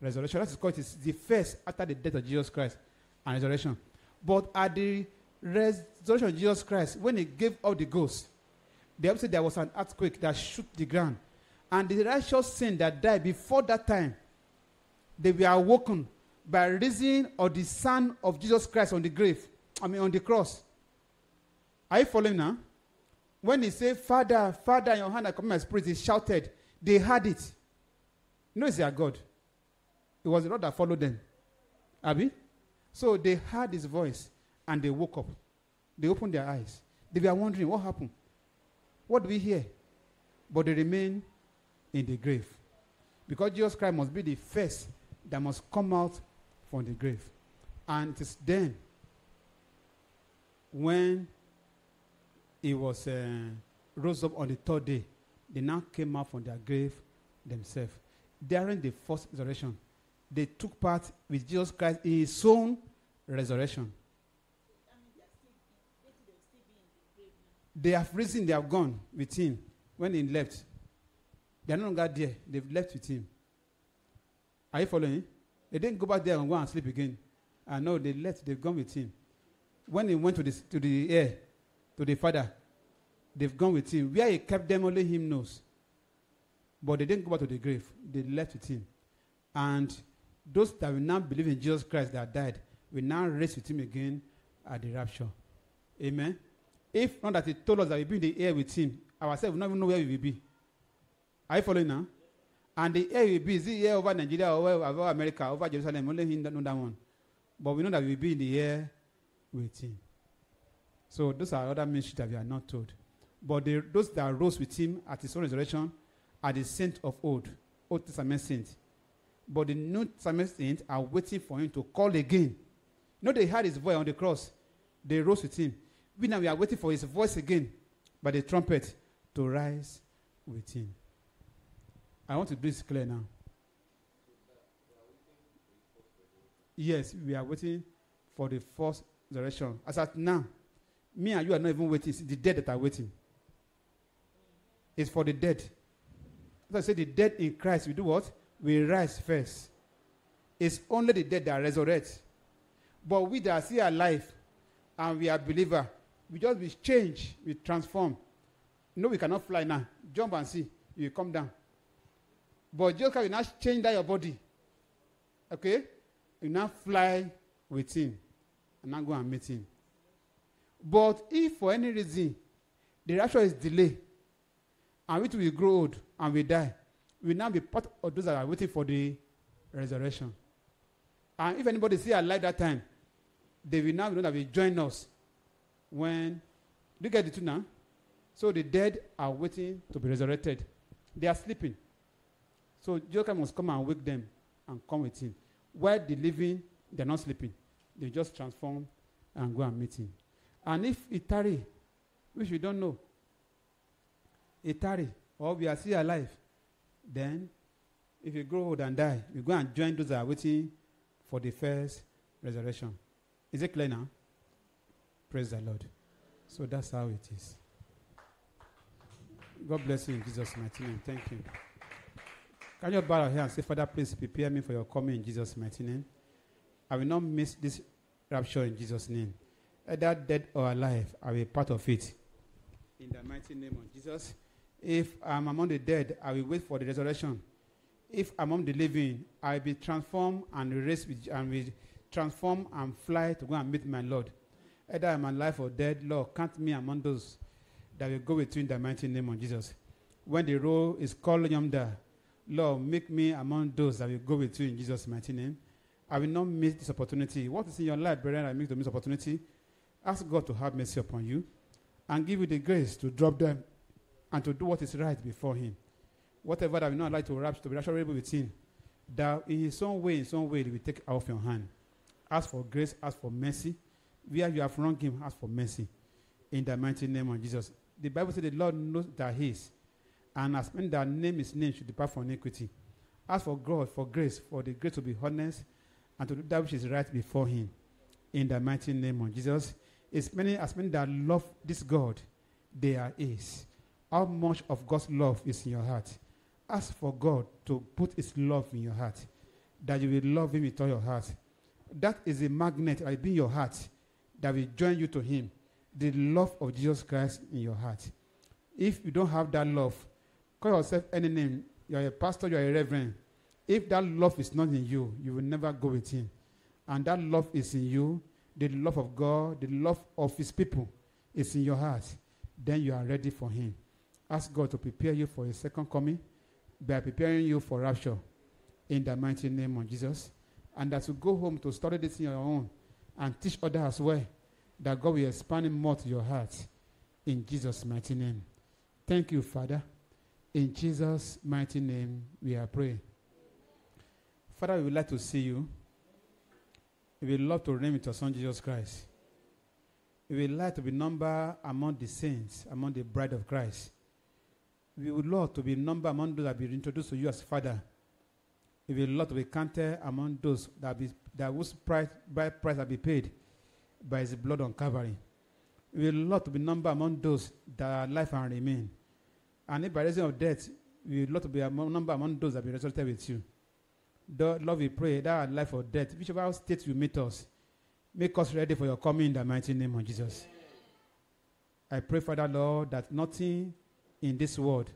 resurrection. That's called it is the first after the death of Jesus Christ and resurrection. But at the resurrection of Jesus Christ, when he gave up the ghost, the Bible said there was an earthquake that shook the ground. And the righteous sin that died before that time, they were awoken by reason of the son of Jesus Christ on the grave, I mean on the cross. Are you following now? When he said, Father, Father, in your hand I commit my spirit, he shouted. They heard it. Know it's their God. It was the Lord that followed them. Abi? So they heard his voice and they woke up. They opened their eyes. They were wondering, what happened? What do we hear? But they remain in the grave. Because Jesus Christ must be the first that must come out from the grave. And it is then when he was uh, rose up on the third day, they now came out from their grave themselves. During the first resurrection, they took part with Jesus Christ in his own resurrection. They have risen, they have gone with him when he left. They are no longer there, they've left with him. Are you following? They didn't go back there and go and sleep again. I know they left, they've gone with him. When he went to the, to the air, to the Father, they've gone with him. Where he kept them, only him knows. But they didn't go back to the grave, they left with him. And those that will now believe in Jesus Christ that died will now raise with him again at the rapture. Amen. If not that he told us that we'll be in the air with him, ourselves will not even know where we will be. Are you following now? And the air will be, is it air over Nigeria or over America, over Jerusalem? Only him that know that one. But we know that we will be in the air with him. So those are other mysteries that we are not told. But the, those that rose with him at his own resurrection are the saints of old, Old Testament saints. But the New Testament saints are waiting for him to call again. Know, they heard his voice on the cross. They rose with him. We now we are waiting for his voice again by the trumpet to rise with him. I want to this clear now. Yes, we are waiting for the first resurrection. As at now, me and you are not even waiting. It's the dead that are waiting. It's for the dead. As I say, the dead in Christ, we do what? We rise first. It's only the dead that resurrect. But we that are still alive and we are believer, we just be changed, we transform. No, we cannot fly now. Jump and see. You come down. But just will now change that your body. Okay? You now fly with him and now go and meet him. But if for any reason the rapture is delayed and we will grow old and we die, will now be part of those that are waiting for the resurrection. And if anybody still alive that time, they will now know that will join us when do you get the two now? So the dead are waiting to be resurrected. They are sleeping. So Jesus must come and wake them and come with him. While the living, they're not sleeping. They just transform and go and meet him. And if it tarry, which we don't know, it tarry, or we are still alive, then if you grow old and die, you go and join those that are waiting for the first resurrection. Is it clear now? Praise the Lord. So that's how it is. God bless you in Jesus' mighty name. Thank you. Can you bow here and say, Father, please prepare me for your coming in Jesus' mighty name? I will not miss this rapture in Jesus' name. Either dead or alive, I will be part of it. In the mighty name of Jesus. If I'm among the dead, I will wait for the resurrection. If I'm among the living, I will be transformed and raised with, and will transform and fly to go and meet my Lord. Either I'm alive or dead, Lord, count me among those that will go with you in the mighty name of Jesus. When the roll is called yonder, Lord, make me among those that will go with you in Jesus' mighty name. I will not miss this opportunity. What is in your life, brethren, I miss opportunity? Ask God to have mercy upon you and give you the grace to drop them and to do what is right before Him. Whatever that we not like to rapture, to be rapturable with Him, that in His own way, in some way, will take off your hand. Ask for grace, ask for mercy. Where you have wronged Him, ask for mercy. In the mighty name of Jesus. The Bible says the Lord knows that He is and as many that name his name should depart from iniquity. Ask for God, for grace, for the grace to be honest and to do that which is right before him. In the mighty name of Jesus. As many as many that love this God, there is. How much of God's love is in your heart? Ask for God to put his love in your heart, that you will love him with all your heart. That is a magnet that will be in your heart that will join you to him. The love of Jesus Christ in your heart. If you don't have that love, Call yourself any name. You are a pastor, you are a reverend. If that love is not in you, you will never go with him. And that love is in you, the love of God, the love of his people is in your heart. Then you are ready for him. Ask God to prepare you for his second coming by preparing you for rapture in the mighty name of Jesus. And that you go home to study this in your own and teach others as well, that God will expand more to your heart in Jesus' mighty name. Thank you, Father. In Jesus' mighty name, we are praying. Father, we would like to see you. We would love to reign with your Son, Jesus Christ. We would like to be numbered among the saints, among the bride of Christ. We would love to be numbered among those that be introduced to you as Father. We would love to be counted among those that, be, that whose price, by price be paid by his blood on Calvary. We would love to be numbered among those that are alive and remain. And if by reason of death, we would love to be among, number among those that be resurrected with you. The Lord, we pray that our life or death, whichever state you meet us, make us ready for your coming in the mighty name of Jesus. I pray, Father Lord, that nothing in this world,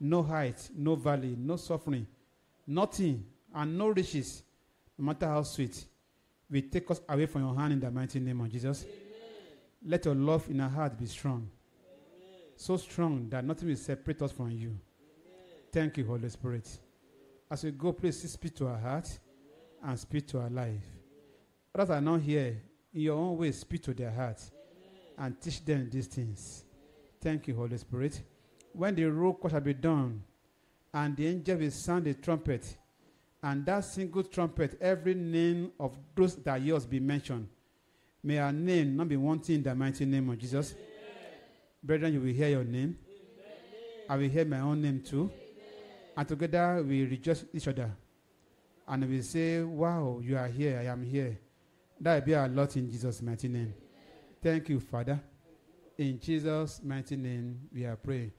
no height, no valley, no suffering, nothing, and no riches, no matter how sweet, will take us away from your hand in the mighty name of Jesus. Let your love in our heart be strong. So strong that nothing will separate us from you. Thank you, Holy Spirit. As we go, please speak to our heart and speak to our life. Others are not here. In your own way, speak to their hearts and teach them these things. Thank you, Holy Spirit. When the roll call shall be done, and the angel will sound the trumpet, and that single trumpet, every name of those that yours be mentioned, may our name not be wanting in the mighty name of Jesus. Brethren, you will hear your name. I will hear my own name too. And together we rejoice each other. And we say, Wow, you are here, I am here. That will be our lot in Jesus' mighty name. Thank you, Father. In Jesus' mighty name, we are praying.